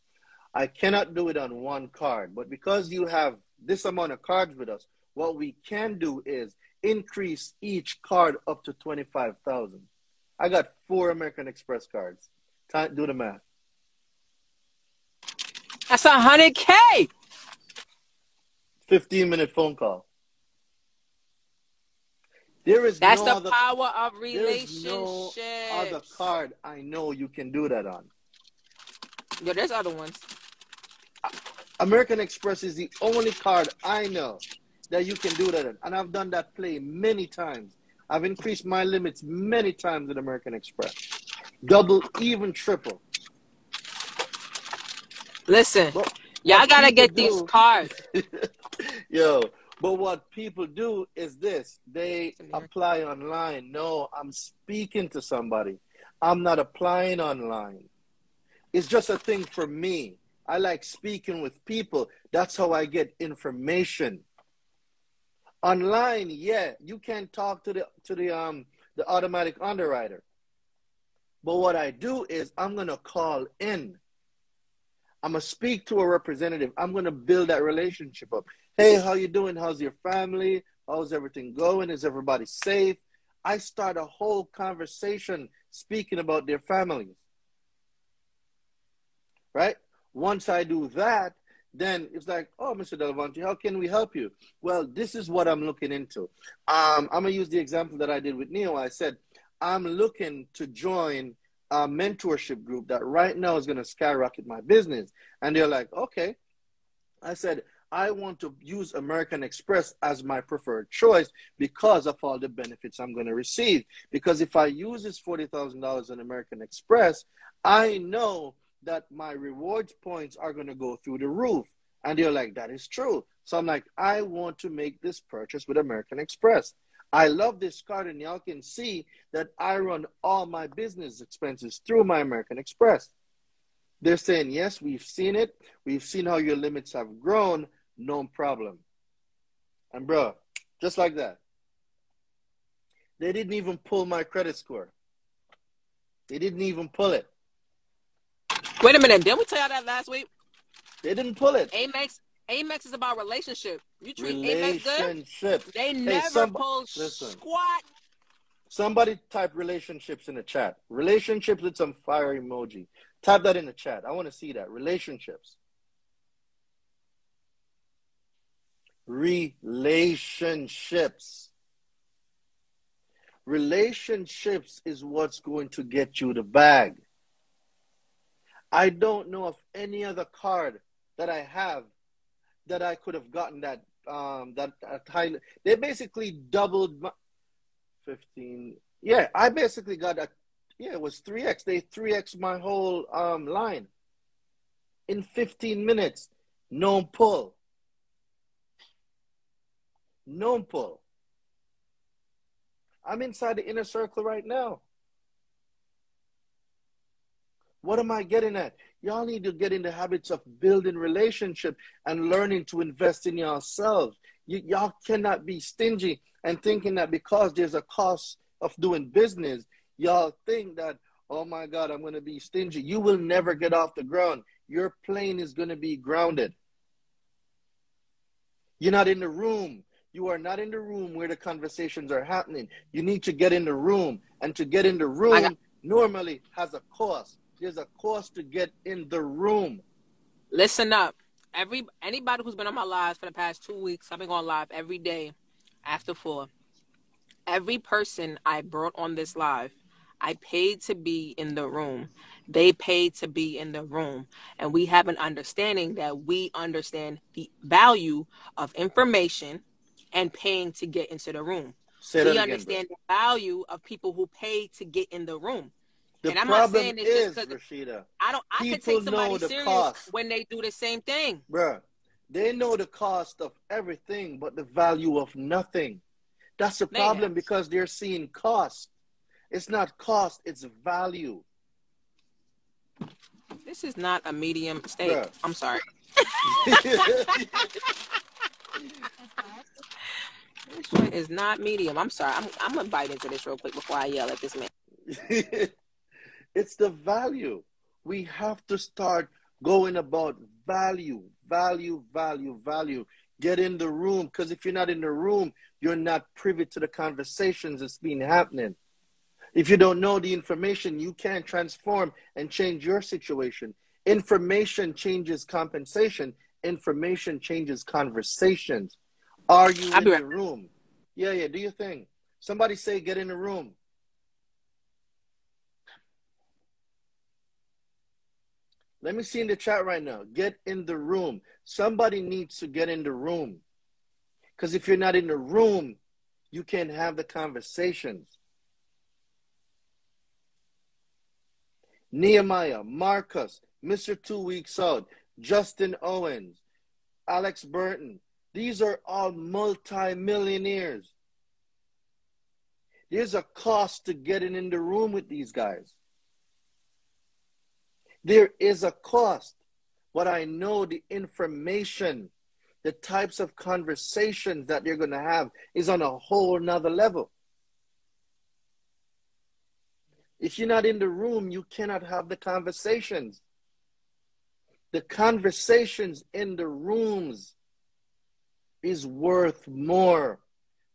Speaker 3: I cannot do it on one card, but because you have this amount of cards with us, what we can do is increase each card up to 25,000. I got four American Express cards. Time, do the math.
Speaker 1: That's a hundred K.
Speaker 3: 15 minute phone call. There is
Speaker 1: That's
Speaker 3: no
Speaker 1: the
Speaker 3: other,
Speaker 1: power of
Speaker 3: there's no other card I know you can do that on.
Speaker 1: Yeah, there's other ones.
Speaker 3: American Express is the only card I know that you can do that in. And I've done that play many times. I've increased my limits many times with American Express. Double, even triple.
Speaker 1: Listen,
Speaker 3: But
Speaker 1: y'all gotta get these cards. <laughs>
Speaker 3: Yo, but what people do is this they apply online. No, I'm speaking to somebody. I'm not applying online. It's just a thing for me. I like speaking with people. That's how I get information. Online, yeah, you can talk to the to the um the automatic underwriter. But what I do is I'm gonna call in. I'm gonna speak to a representative. I'm gonna build that relationship up. Hey, how you doing? How's your family? How's everything going? Is everybody safe? I start a whole conversation speaking about their families. Right? Once I do that, then it's like, oh, Mr. Delevante, how can we help you? Well, this is what I'm looking into. Um, I'm gonna use the example that I did with Neo. I said, I'm looking to join a mentorship group that right now is gonna skyrocket my business. And they're like, okay. I said, I want to use American Express as my preferred choice because of all the benefits I'm going to receive. Because if I use this $40,000 on American Express, I know that my rewards points are going to go through the roof. And they're like, that is true. So I'm like, I want to make this purchase with American Express. I love this card, and y'all can see that I run all my business expenses through my American Express. They're saying, yes, we've seen it. We've seen how your limits have grown. No problem. And, bro, just like that, they didn't even pull my credit score. They didn't even pull it.
Speaker 1: Wait a minute. Didn't we tell y'all that last week?
Speaker 3: They didn't pull it.
Speaker 1: Amex Amex is about relationship. You treat Amex good. They
Speaker 3: Hey,
Speaker 1: never
Speaker 3: some-
Speaker 1: pull
Speaker 3: listen.
Speaker 1: squat.
Speaker 3: Somebody type relationships in the chat. Relationships with some fire emoji. Type that in the chat. I want to see that. Relationships. Relationships. Relationships is what's going to get you the bag. I don't know of any other card that I have that I could have gotten that um that, high. They basically doubled my 15. Yeah, I basically got a yeah, it was 3x. They 3x my whole um line in 15 minutes. No pull. No pull. I'm inside the inner circle right now. What am I getting at? Y'all need to get in the habits of building relationship and learning to invest in yourselves. You, y'all cannot be stingy and thinking that because there's a cost of doing business, y'all think that, oh my God, I'm going to be stingy. You will never get off the ground. Your plane is going to be grounded. You're not in the room. You are not in the room where the conversations are happening. You need to get in the room. And to get in the room
Speaker 1: got-
Speaker 3: normally has a cost. There's a cost to get in the room.
Speaker 1: Listen up. Every anybody who's been on my lives for the past two weeks, I've been going live every day after four. Every person I brought on this live, I paid to be in the room. They paid to be in the room. And we have an understanding that we understand the value of information and paying to get into the room.
Speaker 3: Say
Speaker 1: we
Speaker 3: again.
Speaker 1: understand the value of people who pay to get in the room.
Speaker 3: The
Speaker 1: And I'm not
Speaker 3: problem
Speaker 1: saying this
Speaker 3: is,
Speaker 1: just 'cause-
Speaker 3: Rashida,
Speaker 1: I don't I
Speaker 3: People
Speaker 1: take somebody serious
Speaker 3: cost.
Speaker 1: when they do the same thing.
Speaker 3: bruh, they know the cost of everything but the value of nothing. That's the
Speaker 1: Man.
Speaker 3: problem because they're seeing cost. It's not cost, it's value.
Speaker 1: This is not a medium steak.
Speaker 3: Bruh.
Speaker 1: I'm sorry. <laughs> This one is not medium. I'm sorry. I'm I'm gonna bite into this real quick before I yell at this man. <laughs>
Speaker 3: it's the value. We have to start going about value, value, value, value. Get in the room because if you're not in the room, you're not privy to the conversations that's been happening. If you don't know the information, you can't transform and change your situation. Information changes compensation. Information changes conversations. Are you
Speaker 1: I'll
Speaker 3: in
Speaker 1: be
Speaker 3: the
Speaker 1: right-
Speaker 3: room? Yeah, yeah. Do your thing. Somebody say, get in the room. Let me see in the chat right now. Get in the room. Somebody needs to get in the room. Because if you're not in the room, you can't have the conversations. Nehemiah, Marcus, Mr. Two Weeks Out, Justin Owens, Alex Burton. These are all multimillionaires. There's a cost to getting in the room with these guys. There is a cost, but I know the information, the types of conversations that they're going to have is on a whole nother level. If you're not in the room, you cannot have the conversations. The conversations in the rooms is worth more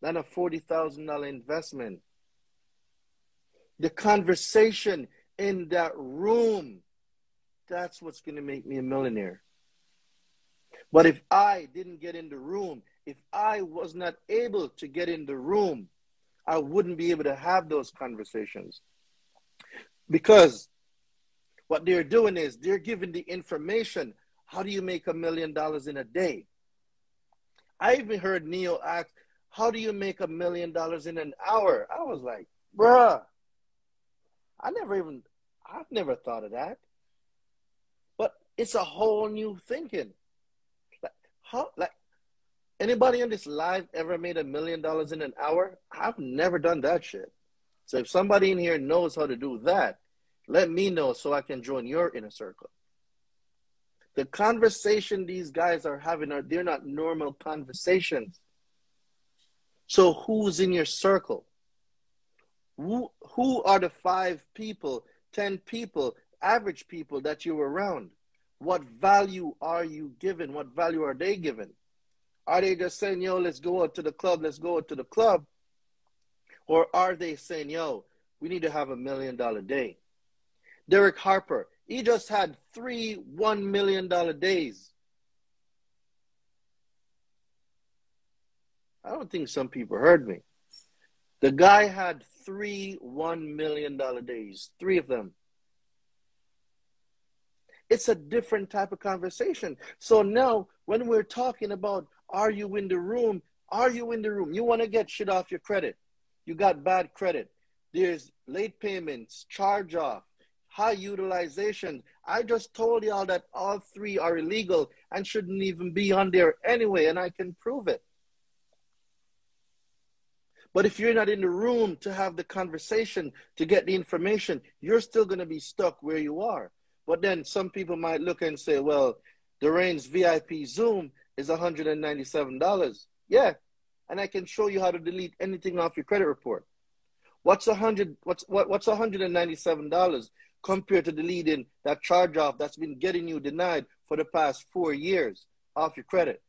Speaker 3: than a $40,000 investment. The conversation in that room, that's what's going to make me a millionaire. But if I didn't get in the room, if I was not able to get in the room, I wouldn't be able to have those conversations. Because what they're doing is they're giving the information. How do you make a million dollars in a day? I even heard Neil ask, How do you make a million dollars in an hour? I was like, Bruh, I never even, I've never thought of that. It's a whole new thinking. Like How like anybody on this live ever made a million dollars in an hour? I've never done that shit. So if somebody in here knows how to do that, let me know so I can join your inner circle. The conversation these guys are having are they're not normal conversations. So who's in your circle? Who, who are the five people, 10 people, average people that you're around? What value are you given? What value are they given? Are they just saying, yo, let's go out to the club, let's go out to the club? Or are they saying, yo, we need to have a million dollar day? Derek Harper, he just had three one million dollar days. I don't think some people heard me. The guy had three one million dollar days, three of them. It's a different type of conversation. So now, when we're talking about are you in the room? Are you in the room? You want to get shit off your credit. You got bad credit. There's late payments, charge off, high utilization. I just told y'all that all three are illegal and shouldn't even be on there anyway, and I can prove it. But if you're not in the room to have the conversation, to get the information, you're still going to be stuck where you are. But then some people might look and say, well, Durain's VIP Zoom is $197. Yeah. And I can show you how to delete anything off your credit report. What's a hundred what's what, what's $197 compared to deleting that charge off that's been getting you denied for the past four years off your credit?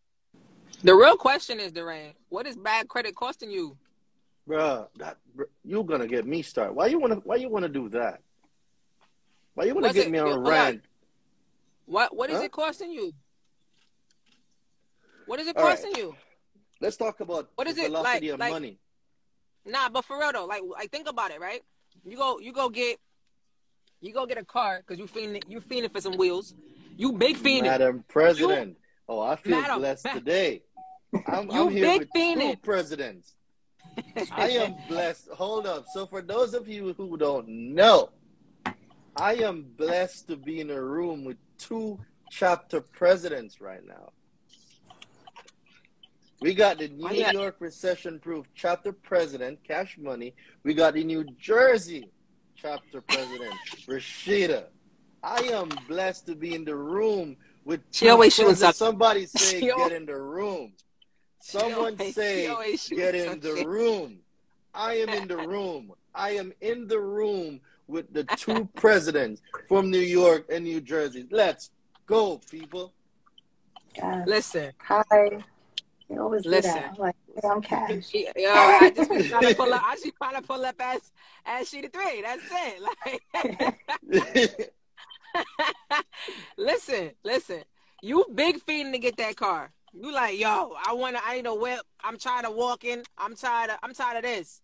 Speaker 1: The real question is, Durain, what is bad credit costing you?
Speaker 3: Bruh, that you're gonna get me started. Why you wanna why you wanna do that? Why you wanna get
Speaker 1: it-
Speaker 3: me on a rant?
Speaker 1: What what is
Speaker 3: Huh?
Speaker 1: it costing you? What is it
Speaker 3: All right.
Speaker 1: costing you?
Speaker 3: Let's talk about
Speaker 1: what is the it,
Speaker 3: velocity
Speaker 1: like-
Speaker 3: of
Speaker 1: like-
Speaker 3: money.
Speaker 1: Nah, but for real though, like like think about it, right? You go you go get you go get a car because you fiending you fiending for some wheels. You big fiending.
Speaker 3: Madam President. oh, I feel
Speaker 1: Madam-
Speaker 3: blessed today. I'm,
Speaker 1: You
Speaker 3: I'm here
Speaker 1: big
Speaker 3: with two presidents. I am <laughs> blessed. Hold up. So for those of you who don't know, I am blessed to be in a room with two chapter presidents right now. We got the New
Speaker 1: you-
Speaker 3: York recession proof chapter president, Cash Money. We got the New Jersey chapter president, <laughs> Rashida. I am blessed to be in the room with
Speaker 1: She always shooting something.
Speaker 3: Somebody <laughs> say,
Speaker 1: She
Speaker 3: get in the room. <laughs> Someone
Speaker 1: always-
Speaker 3: say,
Speaker 1: she always shooting
Speaker 3: get in the room. I am in the room. I am in the room with the two presidents from New York and New Jersey. Let's go, people.
Speaker 2: Guys,
Speaker 1: Listen,
Speaker 2: hi. You always do
Speaker 1: Listen.
Speaker 2: that. I'm like, hey, I'm Cash.
Speaker 1: yo, I just been trying to pull up. I just <laughs> trying to pull up as as she the three. That's it. Like, <laughs> listen, listen. You big feeding to get that car. You like, yo, I wanna, I need a whip. I'm tired of walking. I'm tired of, I'm tired of this.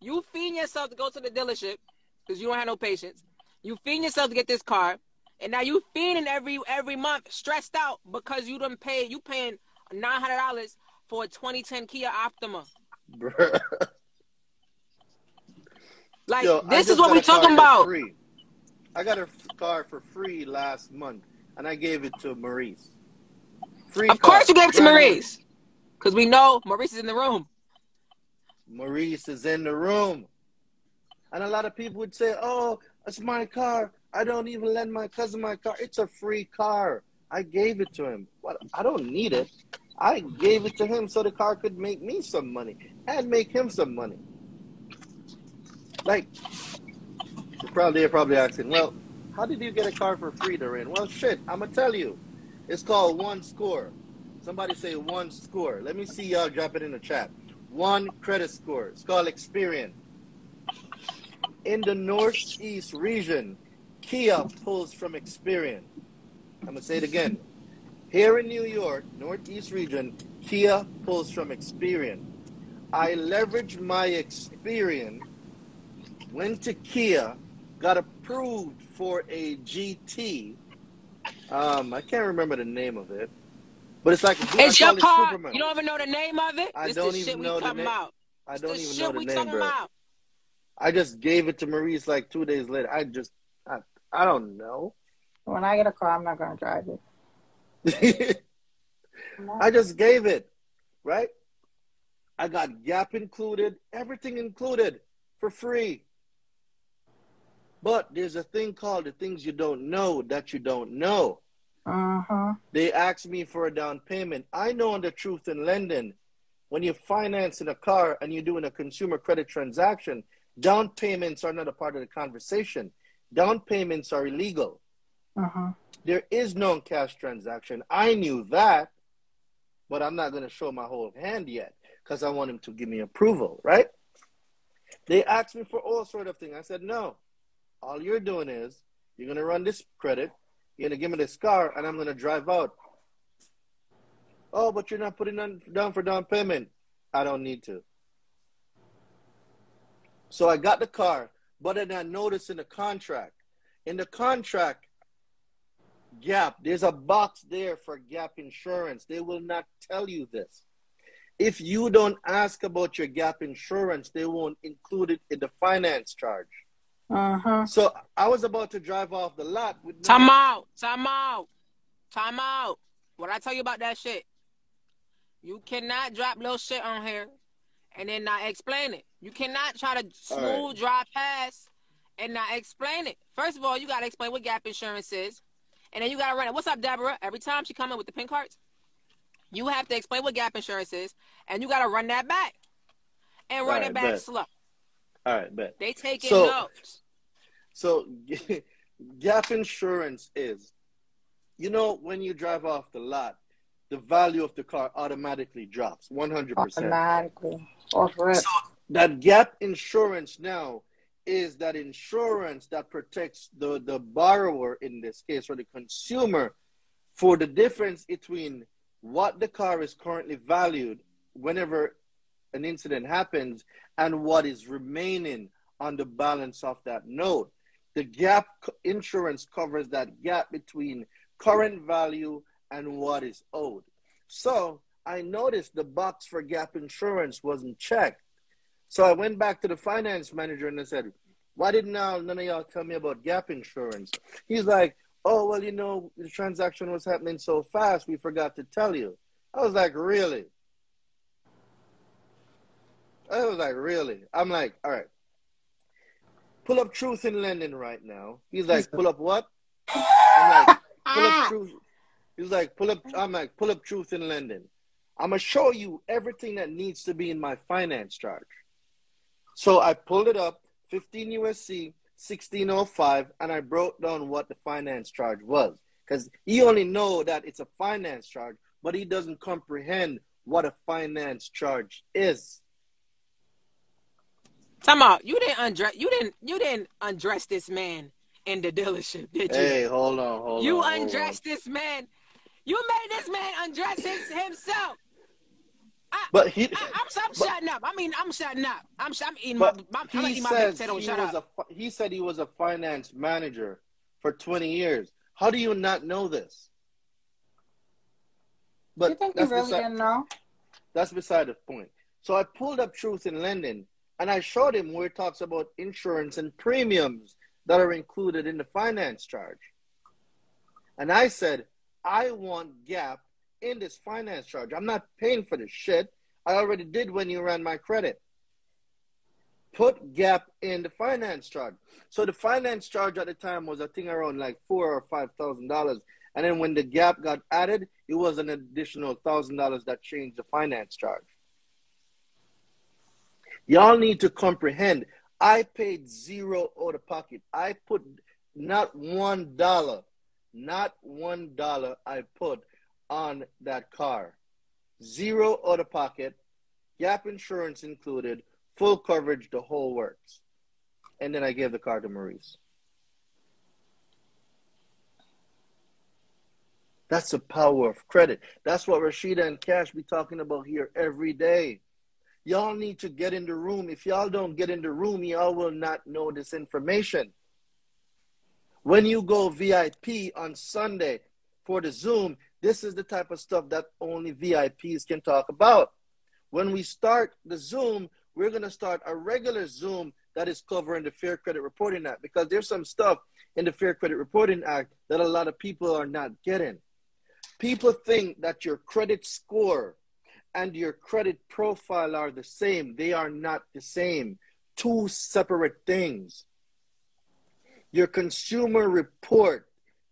Speaker 1: You feeding yourself to go to the dealership because you don't have no patience. You feeding yourself to get this car, and now you feeding every every month, stressed out because you don't pay. You paying nine hundred dollars for a 2010 Kia Optima.
Speaker 3: Bruh.
Speaker 1: Like
Speaker 3: Yo,
Speaker 1: this is what we talking about.
Speaker 3: Free. I got a car for free last month, and I gave it to Maurice. Free
Speaker 1: Of
Speaker 3: car,
Speaker 1: course, you gave it to. Maurice because we know Maurice is in the room.
Speaker 3: Maurice is in the room. And a lot of people would say, Oh, it's my car. I don't even lend my cousin my car. It's a free car. I gave it to him. What I don't need it. I gave it to him so the car could make me some money and make him some money. Like you're probably they're probably asking, Well, how did you get a car for free, Doreen? Well shit, I'ma tell you. It's called one score. Somebody say one score. Let me see y'all drop it in the chat. One credit score. It's called Experian. In the Northeast region, Kia pulls from Experian. I'm going to say it again. Here in New York, Northeast region, Kia pulls from Experian. I leveraged my Experian, went to Kia, got approved for a GT. Um, I can't remember the name of it, but it's like
Speaker 1: It's your car.
Speaker 3: Superman.
Speaker 1: You don't even know the name of it.
Speaker 3: I
Speaker 1: this
Speaker 3: don't even
Speaker 1: shit
Speaker 3: know
Speaker 1: we
Speaker 3: the name.
Speaker 1: about.
Speaker 3: I don't
Speaker 1: the
Speaker 3: even
Speaker 1: shit
Speaker 3: know the
Speaker 1: we
Speaker 3: name, bro.
Speaker 1: about.
Speaker 3: I just gave it to Maurice like two days later. I just, I, I don't know.
Speaker 2: When I get a car, I'm not going to drive it. <laughs>
Speaker 3: I just gave it, right? I got Gap included, everything included for free. But there's a thing called the things you don't know that you don't know.
Speaker 2: Uh-huh.
Speaker 3: They asked me for a down payment. I know on the truth in lending, when you're financing a car and you're doing a consumer credit transaction, down payments are not a part of the conversation. Down payments are illegal.
Speaker 2: Uh-huh.
Speaker 3: There is no cash transaction. I knew that, but I'm not going to show my whole hand yet because I want him to give me approval, right? They asked me for all sort of things. I said, no. All you're doing is you're going to run this credit, you're going to give me this car, and I'm going to drive out. Oh, but you're not putting on, down for down payment. I don't need to. So I got the car, but then I noticed in the contract, in the contract, Gap, there's a box there for Gap insurance. They will not tell you this. If you don't ask about your Gap insurance, they won't include it in the finance charge.
Speaker 2: Uh-huh.
Speaker 3: So I was about to drive off the lot with no-
Speaker 1: Time out. Time out. Time out. What I tell you about that shit? You cannot drop little shit on here and then not explain it. You cannot try to smooth
Speaker 3: All right.
Speaker 1: drive past and not explain it. First of all, you gotta explain what gap insurance is. And then you gotta run it. What's up, Deborah? Every time she come in with the pink cards, you have to explain what gap insurance is, and you gotta run that back. And run
Speaker 3: All
Speaker 1: it back
Speaker 3: bet.
Speaker 1: slow.
Speaker 3: All right, bet.
Speaker 1: They taking
Speaker 3: So-
Speaker 1: notes.
Speaker 3: So <laughs> gap insurance is, you know, when you drive off the lot, the value of the car automatically drops 100%.
Speaker 2: Automatically. Off rip.
Speaker 3: That gap insurance now is that insurance that protects the, the borrower in this case or the consumer for the difference between what the car is currently valued whenever an incident happens and what is remaining on the balance of that note. The gap insurance covers that gap between current value and what is owed. So I noticed the box for gap insurance wasn't checked. So I went back to the finance manager and I said, Why didn't now none of y'all tell me about gap insurance? He's like, Oh, well, you know, the transaction was happening so fast, we forgot to tell you. I was like, Really? I was like, Really? I'm like, All right. Pull up truth in lending right now. He's like, Pull up what? I'm like, Pull up <laughs> truth. He's like, Pull up. I'm like, Pull up truth in lending. I'm gonna show you everything that needs to be in my finance charge. So I pulled it up, 15 USC 1605, and I broke down what the finance charge was. Because he only know that it's a finance charge, but he doesn't comprehend what a finance charge is.
Speaker 1: Time out. You didn't undress. You didn't. You didn't undress this man in the dealership, did you?
Speaker 3: Hey, hold on, hold
Speaker 1: you
Speaker 3: on. on.
Speaker 1: undressed this man. You made this man undress his, himself.
Speaker 3: But he,
Speaker 1: I, I'm, I'm
Speaker 3: But-
Speaker 1: shutting up. I mean, I'm shutting up. I'm, sh- I'm eating
Speaker 3: but
Speaker 1: my. my I'm
Speaker 3: he
Speaker 1: eating my
Speaker 3: says
Speaker 1: potato.
Speaker 3: he
Speaker 1: Shut
Speaker 3: was
Speaker 1: up.
Speaker 3: a he said he was a finance manager for 20 years. How do you not know this? But
Speaker 2: you think you really
Speaker 3: beside-
Speaker 2: didn't know?
Speaker 3: That's beside the point. So I pulled up Truth in Lending and I showed him where it talks about insurance and premiums that are included in the finance charge. And I said, I want gap in this finance charge. I'm not paying for this shit. I already did when you ran my credit. Put gap in the finance charge. So the finance charge at the time was I think around like four or five thousand dollars. And then when the gap got added, it was an additional thousand dollars that changed the finance charge. Y'all need to comprehend. I paid zero out of pocket. I put not one dollar, not one dollar I put on that car. Zero out of pocket, gap insurance included, full coverage, the whole works. And then I gave the car to Maurice. That's the power of credit. That's what Rashida and Cash be talking about here every day. Y'all need to get in the room. If y'all don't get in the room, y'all will not know this information. When you go VIP on Sunday for the Zoom, this is the type of stuff that only VIPs can talk about. When we start the Zoom, we're going to start a regular Zoom that is covering the Fair Credit Reporting Act because there's some stuff in the Fair Credit Reporting Act that a lot of people are not getting. People think that your credit score and your credit profile are the same. They are not the same. Two separate things. Your consumer report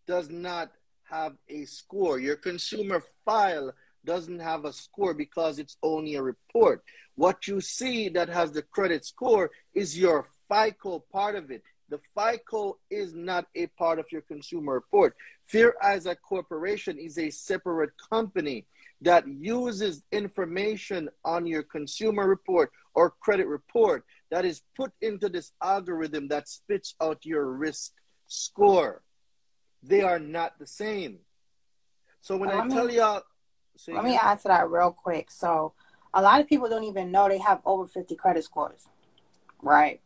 Speaker 3: does not have a score. Your consumer file doesn't have a score because it's only a report. What you see that has the credit score is your FICO part of it. The FICO is not a part of your consumer report. Fair Isaac Corporation is a separate company that uses information on your consumer report or credit report that is put into this algorithm that spits out your risk score. They are not the same. So when
Speaker 2: Well,
Speaker 3: I
Speaker 2: let
Speaker 3: tell y'all,
Speaker 2: Let me
Speaker 3: again.
Speaker 2: answer that real quick. So, a lot of people don't even know they have over 50 credit scores, right?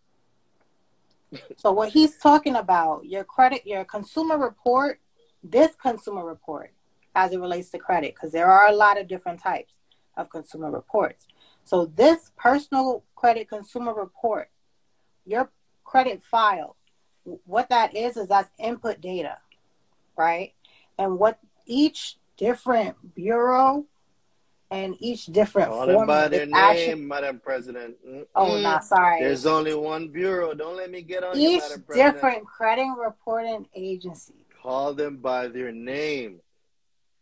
Speaker 2: <laughs> so, what he's talking about, your credit, your consumer report, this consumer report, as it relates to credit, because there are a lot of different types of consumer reports. So, this personal credit consumer report, your credit file, what that is, is that's input data, right? And what each different bureau and each different
Speaker 3: Call them by their name, Madam President.
Speaker 2: Oh,
Speaker 3: Mm-mm.
Speaker 2: no, sorry.
Speaker 3: There's only one bureau. Don't let me get on
Speaker 2: each
Speaker 3: President.
Speaker 2: different credit reporting agency.
Speaker 3: Call them by their name.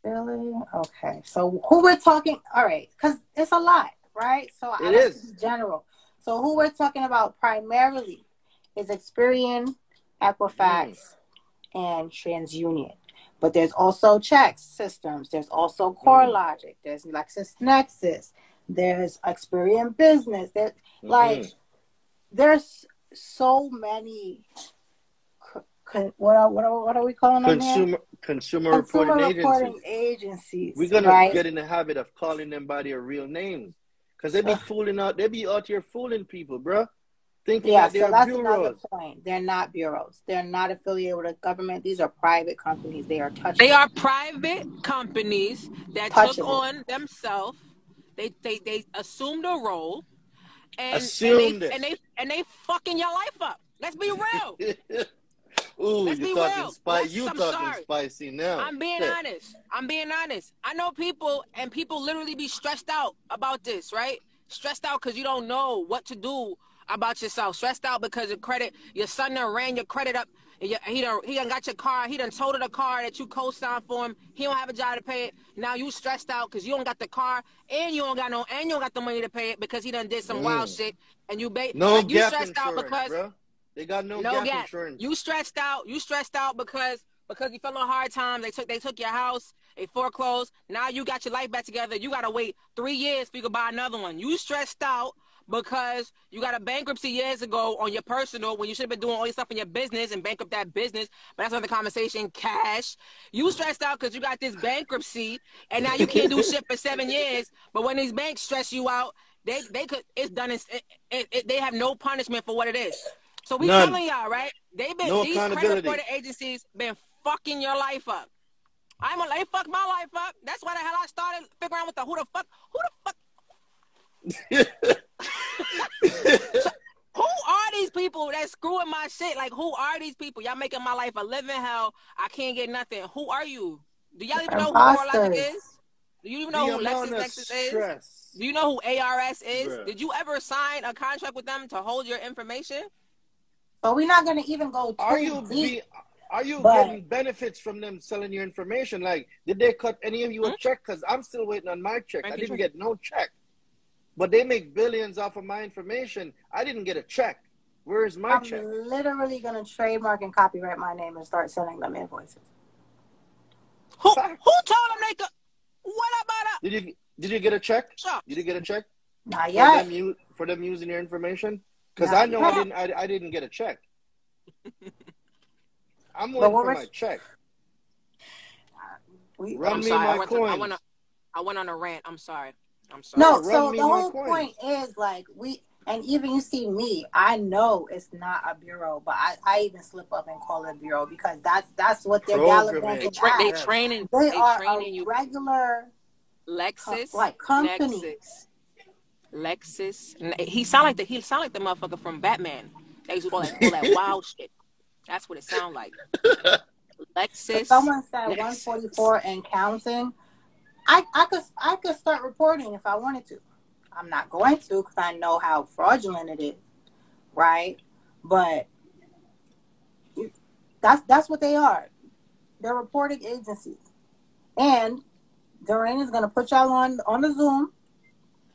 Speaker 2: Really? Okay. So who we're talking? All right, because it's a lot, right? So I
Speaker 3: It
Speaker 2: like
Speaker 3: is.
Speaker 2: general. So who we're talking about primarily is Experian, Equifax, mm. And TransUnion. But there's also ChexSystems. There's also CoreLogic. There's LexisNexis. There's Experian Business. There, like,
Speaker 3: Mhm.
Speaker 2: there's so many. co- co- What are, what are, what are we calling
Speaker 3: consumer consumer,
Speaker 2: consumer
Speaker 3: reporting
Speaker 2: reporting
Speaker 3: agencies.
Speaker 2: agencies.
Speaker 3: We're gonna
Speaker 2: right?
Speaker 3: get in the habit of calling them by their real names, cause they be fooling out. They be out here fooling people, bruh. Thinking
Speaker 2: yeah,
Speaker 3: that they
Speaker 2: so
Speaker 3: are
Speaker 2: that's another
Speaker 3: bureaus.
Speaker 2: point. They're not bureaus. They're not affiliated with a government. These are private companies. They are touchable.
Speaker 1: They are private companies that
Speaker 2: Touchable.
Speaker 1: took on themselves. They they they assumed a role, and
Speaker 3: Assumed
Speaker 1: and they,
Speaker 3: it.
Speaker 1: and they and they fucking your life up. Let's be real. <laughs>
Speaker 3: Ooh,
Speaker 1: Let's
Speaker 3: you
Speaker 1: be
Speaker 3: talking
Speaker 1: real.
Speaker 3: spicy? You
Speaker 1: I'm
Speaker 3: talking
Speaker 1: sorry.
Speaker 3: spicy now?
Speaker 1: I'm being
Speaker 3: Shit.
Speaker 1: honest. I'm being honest. I know people and people literally be stressed out about this, right? Stressed out because you don't know what to do about yourself. Stressed out because your credit, your son done ran your credit up. and your- He done he done got your car. He done totaled a car that you co-signed for him. He don't have a job to pay it. Now you stressed out because you don't got the car and you don't got no and you don't got the money to pay it because he done did some wild
Speaker 3: Mm.
Speaker 1: shit and you ba-
Speaker 3: No
Speaker 1: like, you
Speaker 3: gap
Speaker 1: stressed out
Speaker 3: insurance,
Speaker 1: because
Speaker 3: bro. They got no,
Speaker 1: no
Speaker 3: gap,
Speaker 1: gap.
Speaker 3: insurance.
Speaker 1: You stressed out. You stressed out because because you fell on hard times. They took they took your house. They foreclosed. Now you got your life back together. You gotta wait three years for you to buy another one. You stressed out because you got a bankruptcy years ago on your personal when you should have been doing all your stuff in your business and bankrupt that business. But that's another conversation. Cash. You stressed out because you got this bankruptcy and now you can't do shit for seven years. But when these banks stress you out, they they could it's done. It's, it, it, it, they have no punishment for what it is. So we
Speaker 3: None.
Speaker 1: telling y'all, right? They've been
Speaker 3: No
Speaker 1: these credit reporting agencies been fucking your life up. I'm a they fuck my life up. That's why the hell I started figuring out what the who the fuck who the fuck who <laughs> are these people that's screwing my shit? Like who are these people? Y'all making my life a living hell. I can't get nothing. Who are you? Do y'all even know who CoreLogic
Speaker 2: Imposters.
Speaker 1: is? Do you even know
Speaker 3: the
Speaker 1: who
Speaker 3: Lexus of
Speaker 1: LexisNexis is? Do you know who ARS is?
Speaker 3: Bruh.
Speaker 1: Did you ever sign a contract with them to hold your information?
Speaker 2: So we're not going to even go too
Speaker 3: Are you
Speaker 2: deep.
Speaker 3: be, are you
Speaker 2: But-
Speaker 3: getting benefits from them selling your information? Like, did they cut any of you a
Speaker 1: Hmm?
Speaker 3: check? Because I'm still waiting on my check. I didn't
Speaker 1: check.
Speaker 3: get no check. But they make billions off of my information. I didn't get a check. Where's my
Speaker 2: I'm
Speaker 3: check?
Speaker 2: literally going to trademark and copyright my name and start sending them invoices.
Speaker 1: Who who told them they could? What about a
Speaker 3: Did you did you get a check?
Speaker 1: Sure.
Speaker 3: Did you get a check
Speaker 2: Not
Speaker 3: for them u- for them using your information? Because I know I didn't I, I didn't get a check. <laughs> I'm waiting for
Speaker 2: we're-
Speaker 3: my check.
Speaker 2: Uh, we,
Speaker 3: Run
Speaker 1: I'm
Speaker 3: me
Speaker 1: sorry.
Speaker 3: my
Speaker 1: I went, to, I
Speaker 3: coins.
Speaker 1: went on, I went on a rant. I'm sorry. I'm sorry.
Speaker 2: No, so the whole
Speaker 3: coins.
Speaker 2: point is like we, and even you see me, I know it's not a bureau, but I, I even slip up and call it a bureau because that's that's what they're
Speaker 3: Programming.
Speaker 1: They,
Speaker 2: gallivanting
Speaker 1: tra- they training.
Speaker 2: They
Speaker 1: They
Speaker 2: are
Speaker 1: training
Speaker 2: a
Speaker 1: you.
Speaker 2: regular,
Speaker 1: Lexus.
Speaker 2: co- like company.
Speaker 1: Lexus. Lexus. He sound like the he sound like the motherfucker from Batman. They used to call that all that <laughs> wild shit. That's what it sound like. <laughs> Lexus.
Speaker 2: someone said
Speaker 1: Lexus.
Speaker 2: 144 and counting. I, I could I could start reporting if I wanted to. I'm not going to because I know how fraudulent it is, right? But that's that's what they are. They're reporting agencies, and Doreen is going to put y'all on on the Zoom.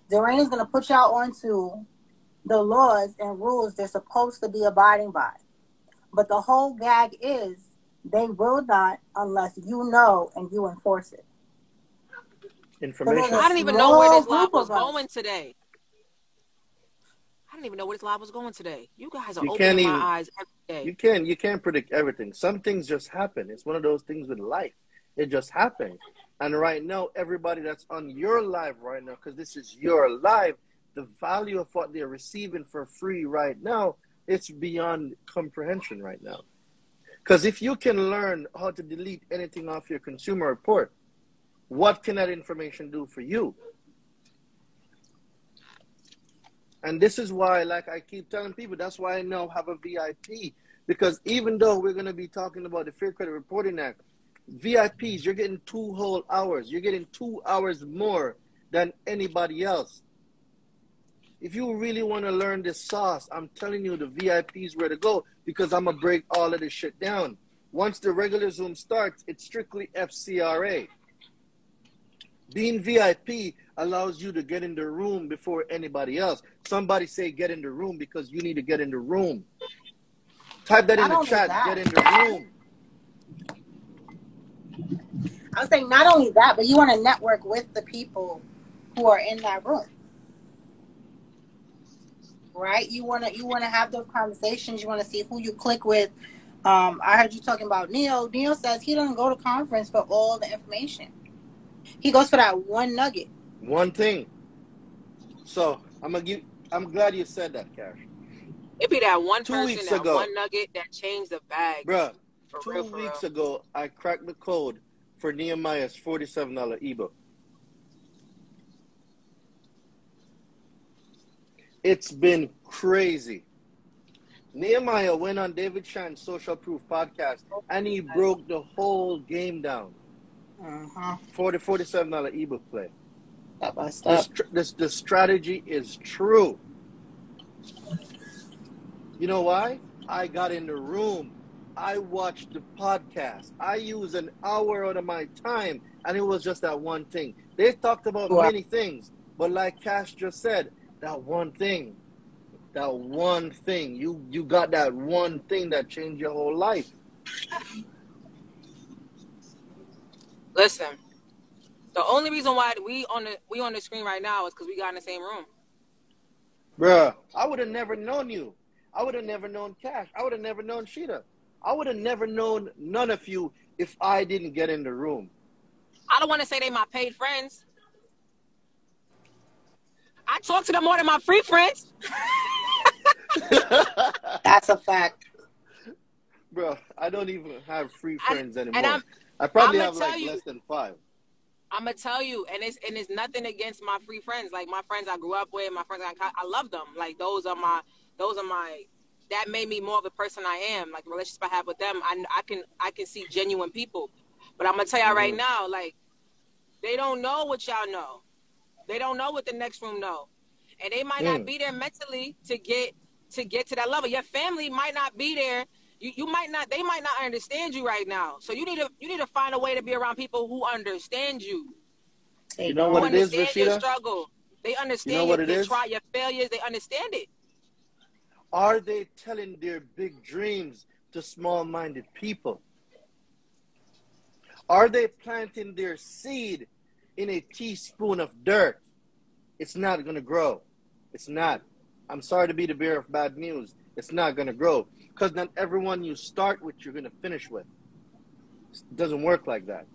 Speaker 2: Doreen is going to put y'all onto the laws and rules they're supposed to be abiding by. But the whole gag is they will not unless you know and you enforce it.
Speaker 3: Information.
Speaker 1: I didn't even know where this live was going today. I didn't even know where this live was going today. You guys are
Speaker 3: You
Speaker 1: opening
Speaker 3: can't
Speaker 1: my eyes every day.
Speaker 3: You can you can't predict everything. Some things just happen. It's one of those things with life. It just happened. And right now, everybody that's on your live right now, because this is your live, the value of what they're receiving for free right now, it's beyond comprehension right now. Because if you can learn how to delete anything off your consumer report, what can that information do for you? And this is why, like I keep telling people, that's why I now have a VIP. Because even though we're going to be talking about the Fair Credit Reporting Act, VIPs, you're getting two whole hours. You're getting two hours more than anybody else. If you really want to learn this sauce, I'm telling you the VIPs where to go because I'm going to break all of this shit down. Once the regular Zoom starts, it's strictly FCRA. Being VIP allows you to get in the room before anybody else. Somebody say get in the room because you need to get in the room. Type that in the chat, get in the room.
Speaker 2: I'm saying not only that, but you want to network with the people who are in that room. Right? You wanna you wanna have those conversations, you wanna see who you click with. Um, I heard you talking about Neil. Neil says he doesn't go to conference for all the information. He goes for that one nugget.
Speaker 3: One thing. So I'm gonna give. I'm glad you said that, Cash.
Speaker 1: It be that one
Speaker 3: Two
Speaker 1: person,
Speaker 3: weeks
Speaker 1: that
Speaker 3: ago.
Speaker 1: one nugget that changed the bag.
Speaker 3: Bruh,
Speaker 1: for
Speaker 3: two
Speaker 1: real,
Speaker 3: weeks
Speaker 1: real.
Speaker 3: ago, I cracked the code for Nehemiah's forty-seven dollar ebook. It's been crazy. Nehemiah went on David Shands' Social Proof podcast and he broke the whole game down
Speaker 2: Uh-huh.
Speaker 3: for the forty-seven dollar ebook play.
Speaker 2: Step by
Speaker 3: The,
Speaker 2: step.
Speaker 3: str- this, the strategy is true. You know why? I got in the room. I watched the podcast. I used an hour out of my time, and it was just that one thing. They talked about
Speaker 2: Wow.
Speaker 3: many things, but like Cash just said, that one thing, that one thing, you you got that one thing that changed your whole life.
Speaker 1: Listen, the only reason why we on the we on the screen right now is because we got in the same room.
Speaker 3: Bruh, I would have never known you. I would have never known Cash. I would have never known Sheeta. I would have never known none of you if I didn't get in the room.
Speaker 1: I don't want to say they my paid friends. I talk to them more than my free friends. <laughs>
Speaker 2: That's a fact.
Speaker 3: Bro, I don't even have free friends
Speaker 1: and
Speaker 3: anymore.
Speaker 1: I'm-
Speaker 3: I probably have like
Speaker 1: you-
Speaker 3: less than five.
Speaker 1: I'm gonna tell you, and it's and it's nothing against my free friends. Like my friends I grew up with, my friends I, I love them. Like those are my those are my that made me more of the person I am. Like the relationship I have with them, I, I can I can see genuine people. But I'm gonna tell y'all right
Speaker 3: Mhm.
Speaker 1: now, like they don't know what y'all know. They don't know what the next room know, and they might not
Speaker 3: Mm.
Speaker 1: be there mentally to get to get to that level. Your family might not be there. You, you might not. They might not understand you right now. So you need to you need to find a way to be around people who understand you.
Speaker 3: You know
Speaker 1: who
Speaker 3: what it is,
Speaker 1: understand your struggle. They understand
Speaker 3: You know
Speaker 1: your,
Speaker 3: what it
Speaker 1: your
Speaker 3: is?
Speaker 1: try, your failures. They understand it.
Speaker 3: Are they telling their big dreams to small minded people? Are they planting their seed in a teaspoon of dirt? It's not going to grow. It's not. I'm sorry to be the bearer of bad news. It's not going to grow. Because not everyone you start with, you're going to finish with. It doesn't work like that.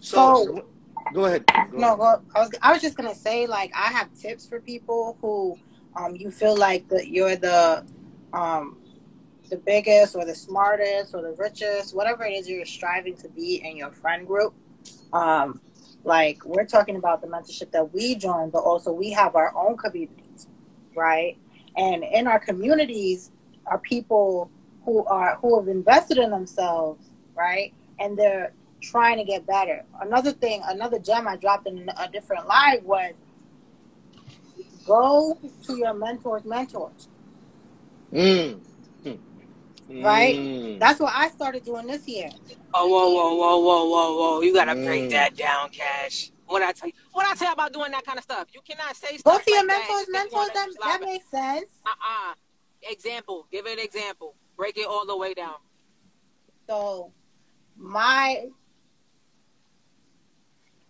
Speaker 3: So,
Speaker 2: So-
Speaker 3: go ahead. Go
Speaker 2: No,
Speaker 3: ahead.
Speaker 2: well, I was I was just gonna say like I have tips for people who um you feel like that you're the um the biggest or the smartest or the richest, whatever it is you're striving to be in your friend group. Um, like we're talking about the mentorship that we join, but also we have our own communities, right? And in our communities, are people who are who have invested in themselves, right? And they're trying to get better. Another thing, another gem I dropped in a different live was go to your mentors' mentors.
Speaker 3: Mm.
Speaker 2: Right?
Speaker 3: Mm.
Speaker 2: That's what I started doing this year.
Speaker 1: Oh, whoa, whoa, whoa, whoa, whoa, whoa! You gotta break
Speaker 3: Mm.
Speaker 1: that down, Cash. What I tell you? What I tell you about doing that kind of stuff? You cannot say
Speaker 2: Go
Speaker 1: stuff
Speaker 2: to your
Speaker 1: like that
Speaker 2: mentors'
Speaker 1: if you
Speaker 2: mentors.
Speaker 1: wanna
Speaker 2: That, that makes sense.
Speaker 1: Uh-uh. Example. Give it an example. Break it all the way down.
Speaker 2: So, my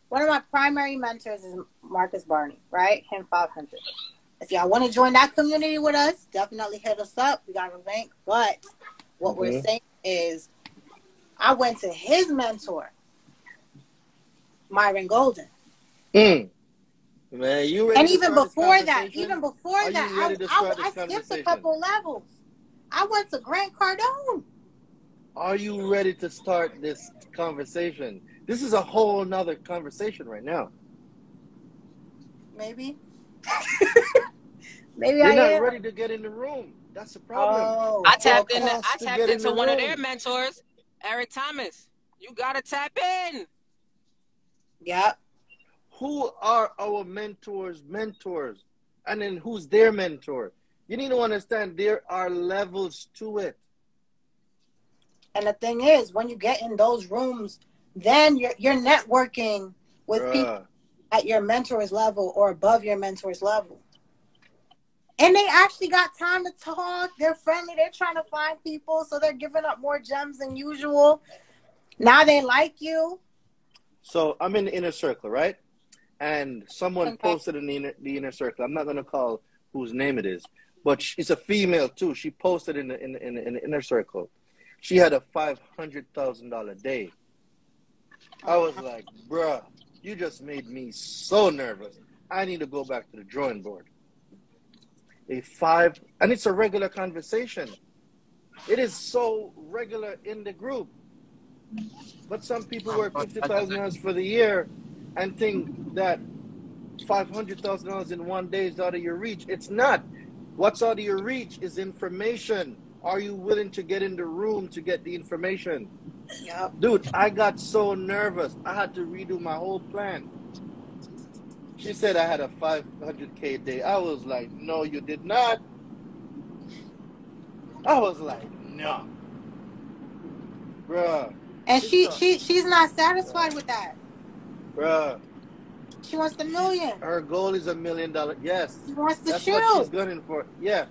Speaker 2: one of my primary mentors is Marcus Barney, right? Him 500. If y'all want to join that community with us, definitely hit us up. We got a link. But what we're
Speaker 3: Mhm.
Speaker 2: saying is, I went to his mentor, Myron Golden,
Speaker 3: Mm. Man, you
Speaker 2: and even before that, even before
Speaker 3: Are
Speaker 2: that, I, I, I skipped a couple levels. I went to Grant Cardone.
Speaker 3: Are you ready to start this conversation? This is a whole nother conversation right now.
Speaker 2: Maybe. <laughs> Maybe
Speaker 3: You're
Speaker 2: I
Speaker 3: not
Speaker 2: am.
Speaker 3: ready to get in the room. That's the problem.
Speaker 2: Oh,
Speaker 1: I tapped
Speaker 2: okay.
Speaker 1: in. I tapped
Speaker 3: get in
Speaker 1: into
Speaker 3: the
Speaker 1: one of their mentors, Eric Thomas. You gotta tap in.
Speaker 2: Yep.
Speaker 3: Who are our mentors' mentors? And then who's their mentor? You need to understand there are levels to it.
Speaker 2: And the thing is, when you get in those rooms, then you're you're networking with people
Speaker 3: Bruh.
Speaker 2: At your mentor's level or above your mentor's level. And they actually got time to talk. They're friendly. They're trying to find people, so they're giving up more gems than usual. Now they like you.
Speaker 3: So I'm in the inner circle, right? And someone
Speaker 2: Okay.
Speaker 3: posted in the inner, the inner circle. I'm not going to call whose name it is, but she's a female too. She posted in the in in the, in the inner circle. She had a five hundred thousand dollar day. I was uh-huh. like, bruh, you just made me so nervous. I need to go back to the drawing board. A five, and it's a regular conversation. It is so regular in the group. But some people work fifty thousand dollars for the year and think that five hundred thousand dollars in one day is out of your reach. It's not. What's out of your reach is information. Are you willing to get in the room to get the information?
Speaker 2: Yep.
Speaker 3: Dude, I got so nervous. I had to redo my whole plan. She said I had a 500k day. I was like, no, you did not. I was like, no. Bruh,
Speaker 2: And she
Speaker 3: a-
Speaker 2: she she's not satisfied with that.
Speaker 3: bruh.
Speaker 2: She wants the million.
Speaker 3: Her goal is a million dollar. Yes.
Speaker 2: She wants the
Speaker 3: That's what she's
Speaker 2: shoe.
Speaker 3: gunning for. Yeah.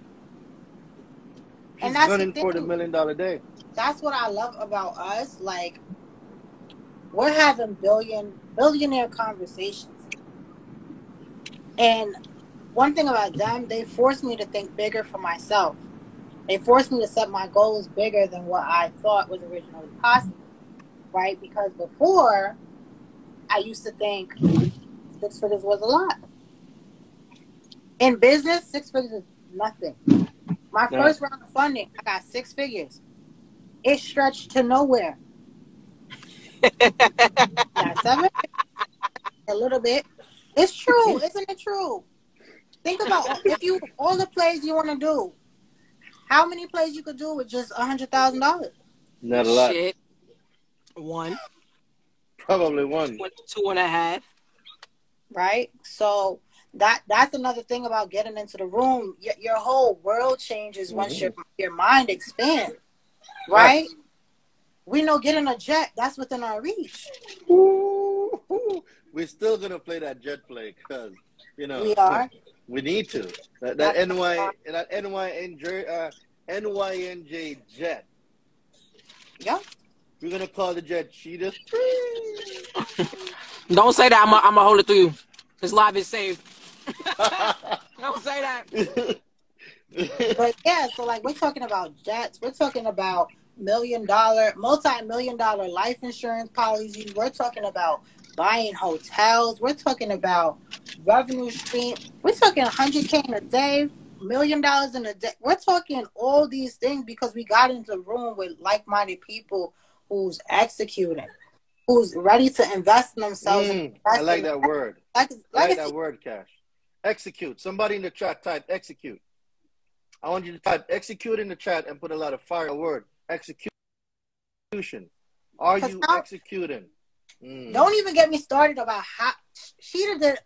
Speaker 2: And that's the
Speaker 3: for the million dollar day.
Speaker 2: That's what I love about us. Like we're having billion billionaire conversations. And one thing about them, they forced me to think bigger for myself. They forced me to set my goals bigger than what I thought was originally possible. Right? Because before I used to think six figures was a lot. In business, six figures is nothing. My
Speaker 3: Yeah.
Speaker 2: first round of funding, I got six figures. It stretched to nowhere. <laughs> Not seven, a little bit. It's true, <laughs> isn't it true? Think about if you all the plays you want to do. How many plays you could do with just a hundred thousand dollars?
Speaker 3: Not a lot.
Speaker 1: Shit. One,
Speaker 3: Probably one.
Speaker 1: two, two and a half.
Speaker 2: right? So that that's another thing about getting into the room. Your, your whole world changes once
Speaker 3: Mhm.
Speaker 2: your your mind expands, right? We know getting a jet that's within our reach.
Speaker 3: Ooh, We're still gonna play that jet play because you know
Speaker 2: We are. <laughs>
Speaker 3: We need to. That, that NY that NYNJ uh, NYNJ jet.
Speaker 2: Yep.
Speaker 3: We're gonna call the jet Cheetah. <laughs>
Speaker 1: Don't say that. I'm gonna I'm hold it through you. This live is saved. <laughs> Don't say that.
Speaker 2: But yeah, so like we're talking about jets, we're talking about million dollar, multi million dollar life insurance policies. We're talking about buying hotels. We're talking about revenue stream. We're talking 100k in a day, million dollars in a day. We're talking all these things because we got into the room with like minded people who's executing, who's ready to invest in themselves. and
Speaker 3: Mm, I like
Speaker 2: in-
Speaker 3: that word.
Speaker 2: Like,
Speaker 3: I like that word, Cash. Execute. Somebody in the chat type execute. I want you to type execute in the chat and put a lot of fire word. Execution. Are you
Speaker 2: how-
Speaker 3: executing? Mm.
Speaker 2: Don't even get me started about how she did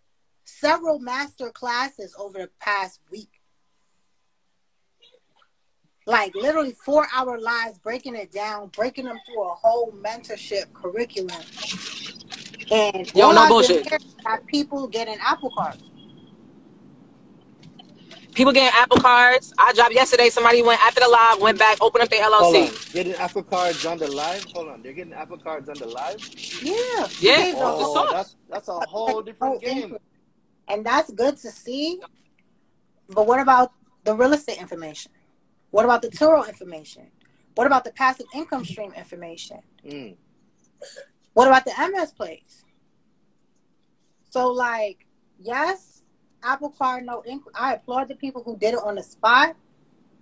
Speaker 2: several master classes over the past week. Like literally four hour lives, breaking it down, breaking them through a whole mentorship curriculum. And
Speaker 1: Yo,
Speaker 2: all
Speaker 1: no
Speaker 2: I've been
Speaker 1: bullshit.
Speaker 2: hearing people getting Apple cards.
Speaker 1: People getting Apple cards. I dropped yesterday. Somebody went after the live, went back, opened up their
Speaker 3: Hold on.
Speaker 1: LLC.
Speaker 3: Getting Apple cards on the live? Hold on. They're getting Apple cards on the live?
Speaker 2: Yeah.
Speaker 1: Yeah.
Speaker 2: gave the
Speaker 3: Oh, that's that's a whole different
Speaker 2: whole
Speaker 3: game.
Speaker 2: And that's good to see. But what about the real estate information? What about the Turo information? What about the passive income stream information?
Speaker 3: Mm.
Speaker 2: What about the MS plays? So, like, yes, Apple Card, no ink. I applaud the people who did it on the spot.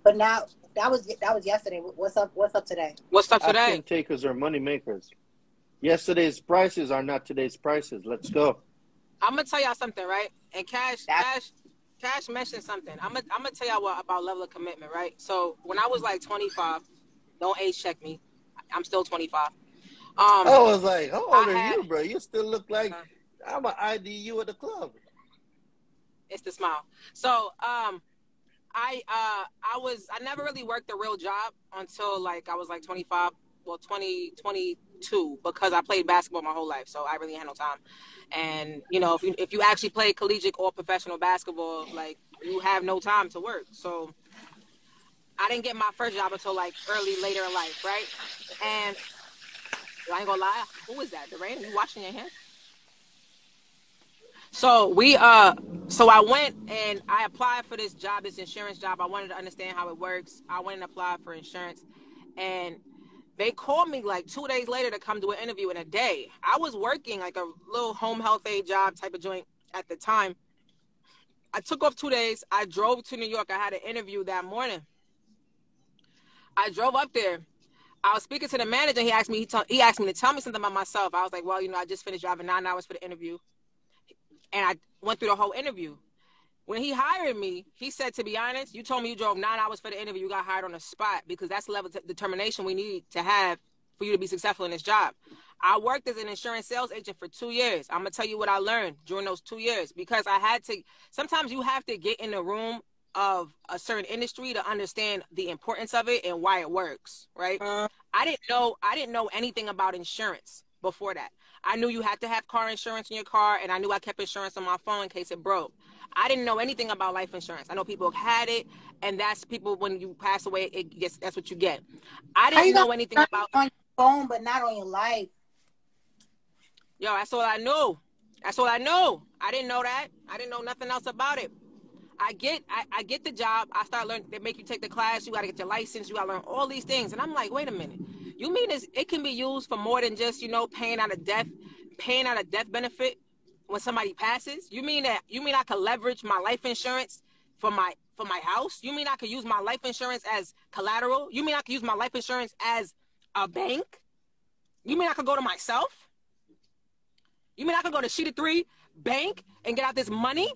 Speaker 2: But now that was that was yesterday. What's up? What's up today?
Speaker 1: What's up today?
Speaker 3: Action takers are money makers. Yesterday's prices are not today's prices. Let's go.
Speaker 1: I'm gonna tell y'all something, right? And Cash,
Speaker 2: That-
Speaker 1: Cash, Cash mentioned something. I'm gonna, I'm gonna tell y'all what about level of commitment, right? So when I was like 25, don't age check me. I'm still 25. Um,
Speaker 3: I was like, how old
Speaker 1: I
Speaker 3: are
Speaker 1: had-
Speaker 3: you, bro? You still look like
Speaker 1: Uh,
Speaker 3: I'm an IDU at the club.
Speaker 1: It's the smile. So um, I uh, I was I never really worked a real job until like I was like 25, well 20, 22 because I played basketball my whole life, so I really had no time. And you know, if you if you actually play collegiate or professional basketball, like you have no time to work. So I didn't get my first job until like early later in life, right? And I ain't gonna lie, who is that? The rain? You washing your hands? So we uh so I went and I applied for this job, this insurance job. I wanted to understand how it works. I went and applied for insurance and they called me like two days later to come do an interview in a day. I was working like a little home health aid job type of joint at the time. I took off two days. I drove to New York. I had an interview that morning. I drove up there. I was speaking to the manager. He asked me. He, told, he asked me to tell me something about myself. I was like, well, you know, I just finished driving nine hours for the interview, and I went through the whole interview. When he hired me, he said, to be honest, you told me you drove nine hours for the interview. You got hired on the spot because that's the level of determination we need to have for you to be successful in this job. I worked as an insurance sales agent for two years. I'm gonna tell you what I learned during those two years because I had to. Sometimes you have to get in the room of a certain industry to understand the importance of it and why it works. Right?
Speaker 2: Uh,
Speaker 1: I didn't know. I didn't know anything about insurance before that. I knew you had to have car insurance in your car, and I knew I kept insurance on my phone in case it broke. I didn't know anything about life insurance. I know people had it, and that's people when you pass away, it gets that's what you get. I didn't know anything about
Speaker 2: on your phone, but not on your life.
Speaker 1: Yo, that's all I knew. That's all I knew. I didn't know that. I didn't know nothing else about it. I get I, I get the job. I start learning they make you take the class, you gotta get your license, you gotta learn all these things. And I'm like, wait a minute. You mean it can be used for more than just, you know, paying out a death paying out a death benefit when somebody passes? You mean that you mean I could leverage my life insurance for my for my house? You mean I could use my life insurance as collateral? You mean I could use my life insurance as a bank? You mean I could go to myself? You mean I could go to Shedah 3 bank and get out this money?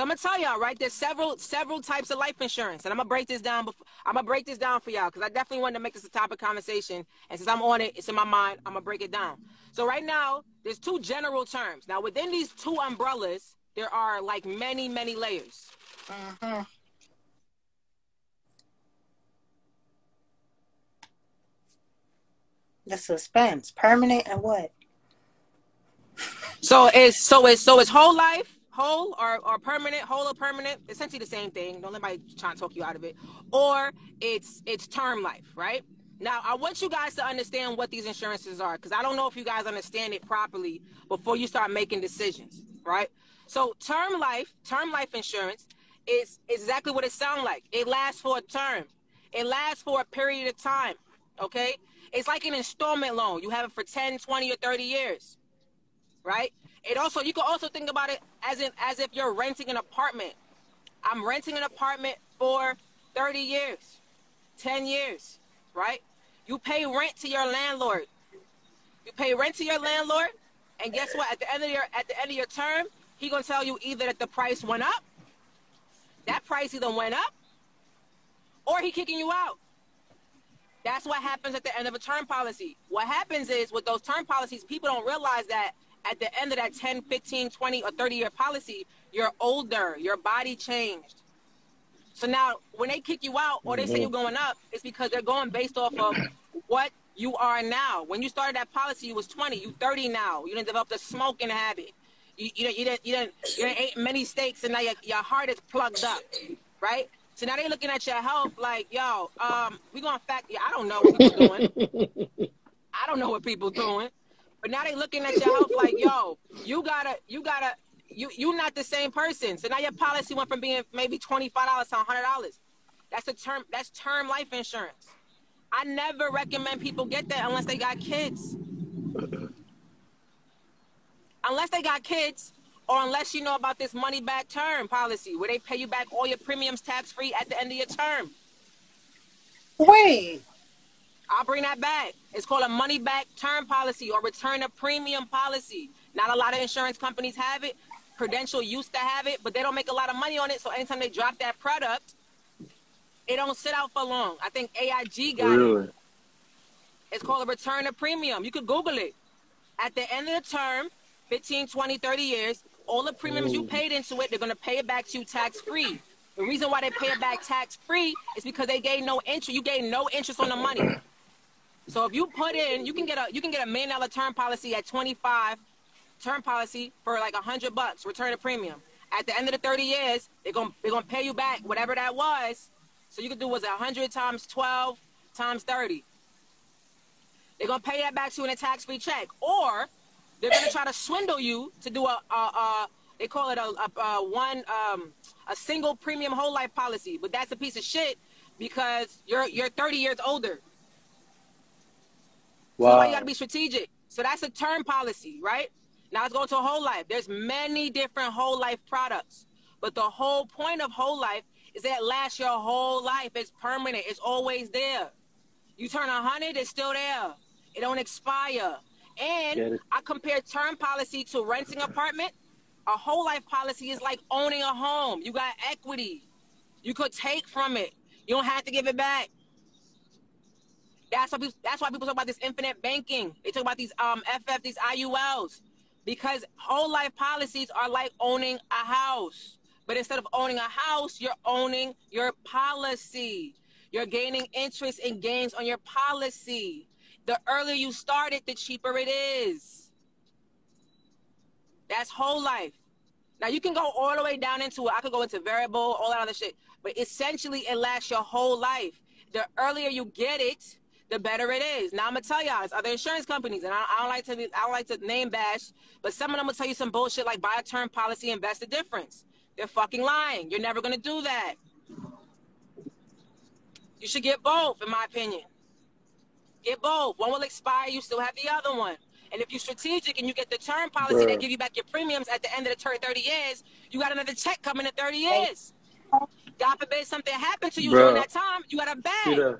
Speaker 1: So I'm gonna tell y'all, right? There's several several types of life insurance, and I'm gonna break this down. Before, I'm gonna break this down for y'all because I definitely wanted to make this a topic conversation. And since I'm on it, it's in my mind. I'm gonna break it down. So right now, there's two general terms. Now within these two umbrellas, there are like many many layers.
Speaker 2: Mhm. The suspense, permanent and what?
Speaker 1: So it's so it's so it's whole life, whole or, or permanent, whole or permanent, essentially the same thing. Don't let anybody try and talk you out of it. Or it's it's term life, right? Now I want you guys to understand what these insurances are, because I don't know if you guys understand it properly before you start making decisions, right? So term life, term life insurance is exactly what it sounds like. It lasts for a term. It lasts for a period of time. Okay? It's like an installment loan. You have it for 10, 20, or 30 years right? It also you can also think about it as in as if you're renting an apartment. I'm renting an apartment for 30 years, 10 years, right? You pay rent to your landlord. You pay rent to your landlord, and guess what? At the end of your at the end of your term, he gonna tell you either that the price went up, that price either went up, or he kicking you out. That's what happens at the end of a term policy. What happens is with those term policies, people don't realize that at the end of that 10, 15, 20, or 30 year policy, you're older, your body changed. So now when they kick you out or they say you're going up, it's because they're going based off of <clears throat> what you are now. When you started that policy, you was 20, you 30 now. You didn't develop the smoking habit. You, you, you didn't you didn't you didn't ate many steaks and now your, your heart is plugged up, right? So now they're looking at your health like, yo, um, we gonna fact. Yeah, I don't know what people doing. <laughs> I don't know what people doing. But now they looking at your health like, yo, you gotta, you gotta, you you not the same person. So now your policy went from being maybe twenty five dollars to hundred dollars. That's a term. That's term life insurance. I never recommend people get that unless they got kids. <clears throat> unless they got kids, or unless you know about this money back term policy where they pay you back all your premiums tax free at the end of your term.
Speaker 2: Wait.
Speaker 1: I'll bring that back. It's called a money back term policy or return of premium policy. Not a lot of insurance companies have it. Prudential used to have it, but they don't make a lot of money on it. So anytime they drop that product, it don't sit out for long. I think AIG got
Speaker 3: Really?
Speaker 1: it. It's called a return of premium. You could Google it. At the end of the term, 15, 20, 30 years, all the premiums you paid into it, they're going to pay it back to you tax free. The reason why they pay it back tax free is because they gave no interest. You gave no interest on the money. So if you put in, you can get a you can get a million dollar term policy at 25 term policy for like a hundred bucks, return of premium. At the end of the 30 years, they're gonna they're gonna pay you back whatever that was. So you could do was a hundred times 12 times 30. They're gonna pay that back to you in a tax free check, or they're gonna try to swindle you to do a, a, a they call it a, a, a one um, a single premium whole life policy, but that's a piece of shit because you're you're 30 years older. So why you gotta be strategic. So that's a term policy, right? Now let's go to a whole life. There's many different whole life products, but the whole point of whole life is that it lasts your whole life. It's permanent. It's always there. You turn a hundred, it's still there. It don't expire. And. I compare term policy to renting apartment. A whole life policy is like owning a home. You got equity. You could take from it. You don't have to give it back. That's why people, that's why people talk about this infinite banking. They talk about these um FF, these IULs, because whole life policies are like owning a house. But instead of owning a house, you're owning your policy. You're gaining interest and gains on your policy. The earlier you start it, the cheaper it is. That's whole life. Now you can go all the way down into it. I could go into variable, all that other shit. But essentially, it lasts your whole life. The earlier you get it, the better it is. Now I'm gonna tell y'all, it's other insurance companies, and I, I don't like to, I don't like to name bash, but some of them will tell you some bullshit like buy a term policy, and invest the difference. They're fucking lying. You're never gonna do that. You should get both, in my opinion. Get both. One will expire. You still have the other one. And if you're strategic and you get the term policy
Speaker 3: Bruh.
Speaker 1: that give you back your premiums at the end of the ter- 30 years, you got another check coming in 30 years. God forbid something happened to you
Speaker 3: Bruh.
Speaker 1: during that time, you got a
Speaker 3: See
Speaker 1: bag.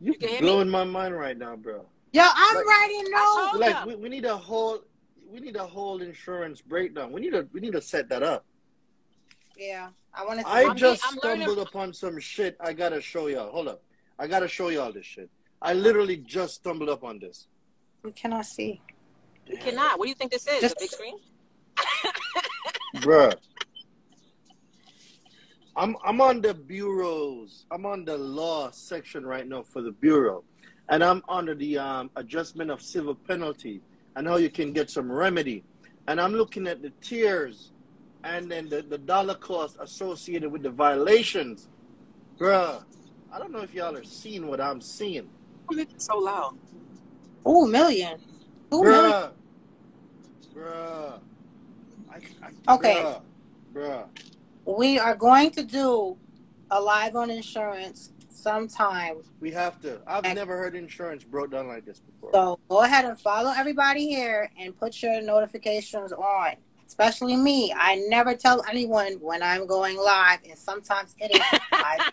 Speaker 3: That? You
Speaker 1: can hear me?
Speaker 3: blowing my mind right now, bro.
Speaker 2: Yo, I'm
Speaker 3: Like-
Speaker 2: writing
Speaker 1: I
Speaker 2: notes.
Speaker 3: Like we, we need a whole we need a whole insurance breakdown. We need to we need to set that up.
Speaker 2: Yeah, I want to.
Speaker 3: I
Speaker 1: I'm
Speaker 3: just
Speaker 1: I'm learning-
Speaker 3: stumbled upon some shit. I gotta show y'all. Hold up. I gotta show y'all this shit. I literally just stumbled up on this.
Speaker 2: We cannot see.
Speaker 1: We cannot. What do you think this is?
Speaker 2: Just-
Speaker 1: a big screen?
Speaker 3: Bruh. I'm I'm on the bureaus. I'm on the law section right now for the bureau. And I'm under the um, adjustment of civil penalty and how you can get some remedy. And I'm looking at the tiers and then the, the dollar cost associated with the violations. Bruh, I don't know if y'all are seeing what I'm seeing.
Speaker 1: It's so loud.
Speaker 2: Oh, million. Two million.
Speaker 3: Bruh. Bruh. I, I,
Speaker 2: Okay.
Speaker 3: Bruh. Bruh.
Speaker 2: We are going to do a live on insurance sometime.
Speaker 3: We have to. I've
Speaker 2: And-
Speaker 3: never heard insurance broke down like this before.
Speaker 2: So go ahead and follow everybody here and put your notifications on. Especially me. I never tell anyone when I'm going live, and sometimes it is live.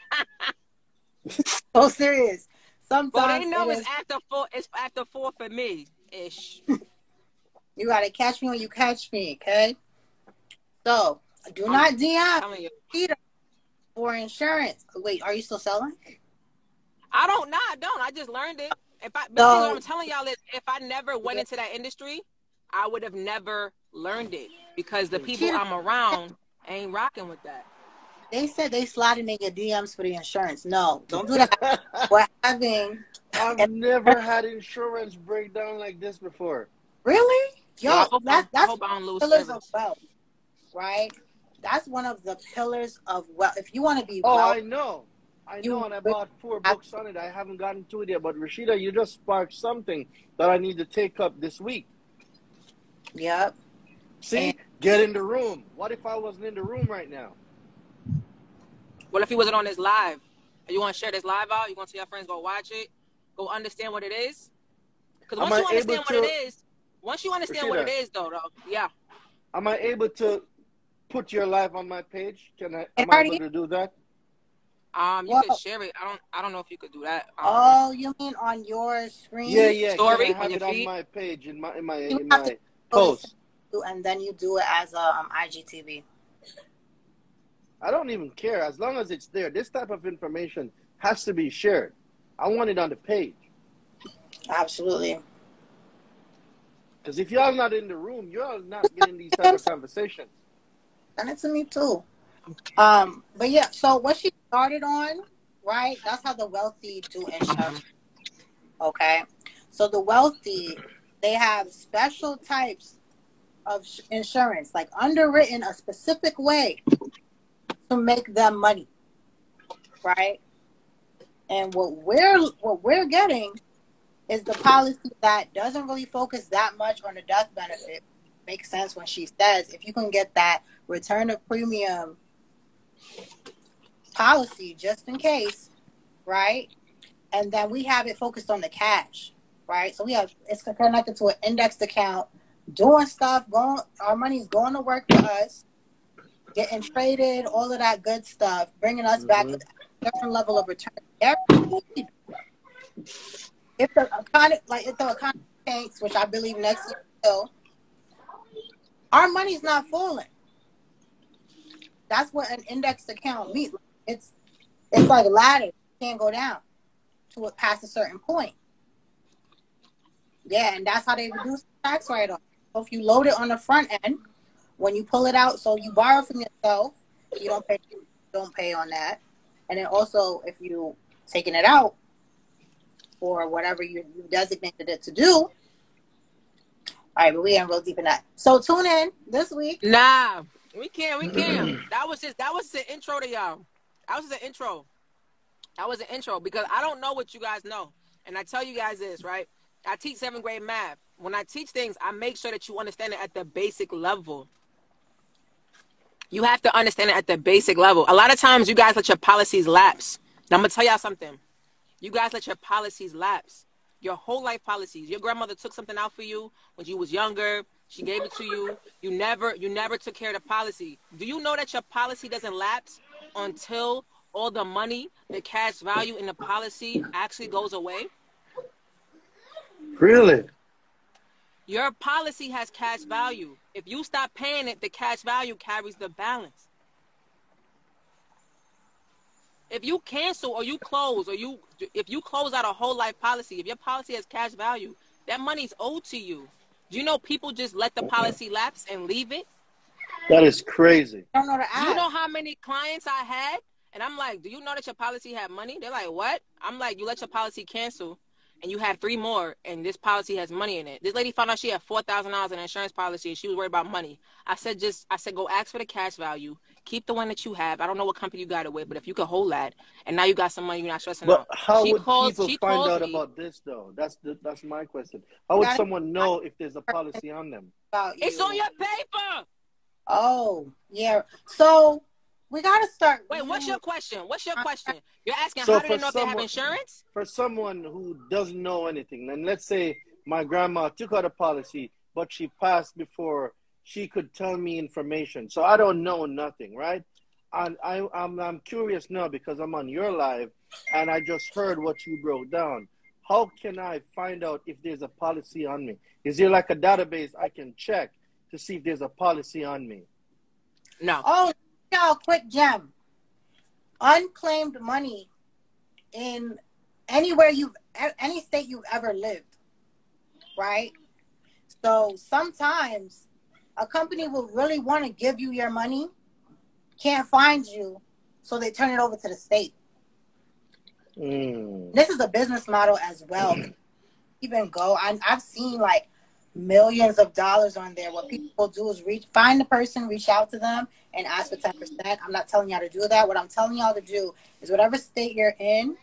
Speaker 2: <laughs> so serious. Sometimes
Speaker 1: Well, they know
Speaker 2: it
Speaker 1: it's after four. It's after four for me, ish. <laughs>
Speaker 2: you gotta catch me when you catch me, okay? So do not DM
Speaker 1: telling you.
Speaker 2: Peter. for insurance. Wait, are you still selling?
Speaker 1: I don't. know. I don't. I just learned it. If I, but
Speaker 2: No.
Speaker 1: what I'm oh. telling y'all is, if I never went into that industry, I would have never learned it because the people
Speaker 2: Kid-
Speaker 1: I'm around ain't rocking with that.
Speaker 2: They said they sliding in your DMs for the insurance. No, don't do that. <laughs> We're having
Speaker 3: I've never had insurance breakdown like this before.
Speaker 2: really, yo,
Speaker 1: I hope,
Speaker 2: that,
Speaker 1: I,
Speaker 2: that's
Speaker 1: hope I don't lose
Speaker 2: pillars of
Speaker 1: service.
Speaker 2: wealth, right? That's one of the pillars of wealth. If you want to be
Speaker 3: Oh,
Speaker 2: wealthy,
Speaker 3: I know. I know, and I bought four books on it. I haven't gotten to it yet. But Rashida, you just sparked something that I need to take up this week.
Speaker 2: yep.
Speaker 3: See,
Speaker 2: And-
Speaker 3: get in the room. What if I wasn't in the room right now?
Speaker 1: What if he wasn't on this live? You want to share this live out? You want to tell your friends go watch it, go understand what it is? Because once you understand
Speaker 3: able
Speaker 1: what it
Speaker 3: to-
Speaker 1: is, once you understand what it is, though, though, yeah.
Speaker 3: Am I able to put your live on my page? Can I? Am I able to do that?
Speaker 1: Um, you
Speaker 2: Well-
Speaker 1: could share it. I don't. I don't know if you could do that. Um,
Speaker 2: Oh, you mean on your screen?
Speaker 3: Yeah, yeah.
Speaker 1: Story
Speaker 3: Can I
Speaker 1: on
Speaker 3: have
Speaker 1: your
Speaker 3: it on my page in my in my
Speaker 2: You
Speaker 3: in my post?
Speaker 2: And then you do it as a um, IGTV.
Speaker 3: I don't even care as long as it's there. This type of information has to be shared. I want it on the page
Speaker 2: Absolutely.
Speaker 3: because if y'all not in the room, y'all not getting these type of conversations.
Speaker 2: Send it to me too. Um, but yeah, so what she started on, right? That's how the wealthy do insurance. Okay. So the wealthy, they have special types of insurance, like underwritten a specific way to make them money. Right? And what we're what we're getting is the policy that doesn't really focus that much on the death benefit. Makes sense when she says if you can get that return of premium policy just in case, right? And then we have it focused on the cash, right? So we have it's connected to an indexed account, doing stuff, going our money's going to work for us, getting traded, all of that good stuff, bringing us back
Speaker 3: Mhm.
Speaker 2: with a different level of return. If the economy, like if the economy tanks, which I believe next year will, our money's not falling. That's what an indexed account means. It's it's like a ladder. You can't go down to it past a certain point. Yeah, and that's how they reduce the tax write off. So if you load it on the front end, when you pull it out, so you borrow from yourself, you don't pay don't pay on that. And then also if you taking it out or whatever you, you designated it to do. All right, but we ain't real deep in that. So tune in this week.
Speaker 1: Nah, we can't. We can't. Mm-hmm. that was just that was the intro to y'all. That was just an intro. That was an intro because I don't know what you guys know, and I tell you guys this right. I teach seventh grade math. When I teach things, I make sure that you understand it at the basic level. You have to understand it at the basic level. A lot of times, you guys let your policies lapse. Now, I'm gonna tell y'all something. You guys let your policies lapse. Your whole life policies. Your grandmother took something out for you when you was younger. She gave it to you. You never, you never took care of the policy. Do you know that your policy doesn't lapse until all the money, the cash value in the policy actually goes away?
Speaker 3: Really?
Speaker 1: Your policy has cash value. If you stop paying it, the cash value carries the balance. If you cancel or you close or you if you close out a whole life policy, if your policy has cash value, that money's owed to you. Do you know people just let the policy lapse and leave it?
Speaker 3: That is crazy.
Speaker 2: I don't know the
Speaker 1: Do you know how many clients I had? And I'm like, do you know that your policy had money? They're like, what? I'm like, you let your policy cancel and you had three more and this policy has money in it. This lady found out she had four thousand dollars in insurance policy and she was worried about money. I said just I said go ask for the cash value. Keep the one that you have. I don't know what company you got it with, but if you could hold that and now you got some money you're not stressing
Speaker 3: But
Speaker 1: out.
Speaker 3: how
Speaker 1: She
Speaker 3: would
Speaker 1: calls-
Speaker 3: people
Speaker 1: she
Speaker 3: find out
Speaker 1: me.
Speaker 3: about this though? That's the, that's my question. How would
Speaker 2: Gotta-
Speaker 3: someone know if there's a policy on them?
Speaker 1: It's
Speaker 2: you.
Speaker 1: on your paper.
Speaker 2: Oh, yeah. So we got to start.
Speaker 1: Wait, what's your question? What's your question? You're asking
Speaker 3: So
Speaker 1: how do they
Speaker 3: for
Speaker 1: know if they have insurance?
Speaker 3: For someone who doesn't know anything, and let's say my grandma took out a policy, but she passed before she could tell me information. So I don't know nothing, right? And I, I'm, I'm curious now because I'm on your live and I just heard what you broke down. How can I find out if there's a policy on me? Is there like a database I can check to see if there's a policy on me?
Speaker 1: No.
Speaker 2: Oh, y'all, quick gem. unclaimed money in anywhere you've any state you've ever lived, right? So sometimes a company will really want to give you your money, can't find you, so they turn it over to the state.
Speaker 3: Mm.
Speaker 2: This is a business model as well. <clears throat> Even go, I, I've seen like millions of dollars on there. What people do is reach, find the person, reach out to them, and ask for ten percent. I'm not telling y'all to do that. What I'm telling y'all to do is whatever state you're in,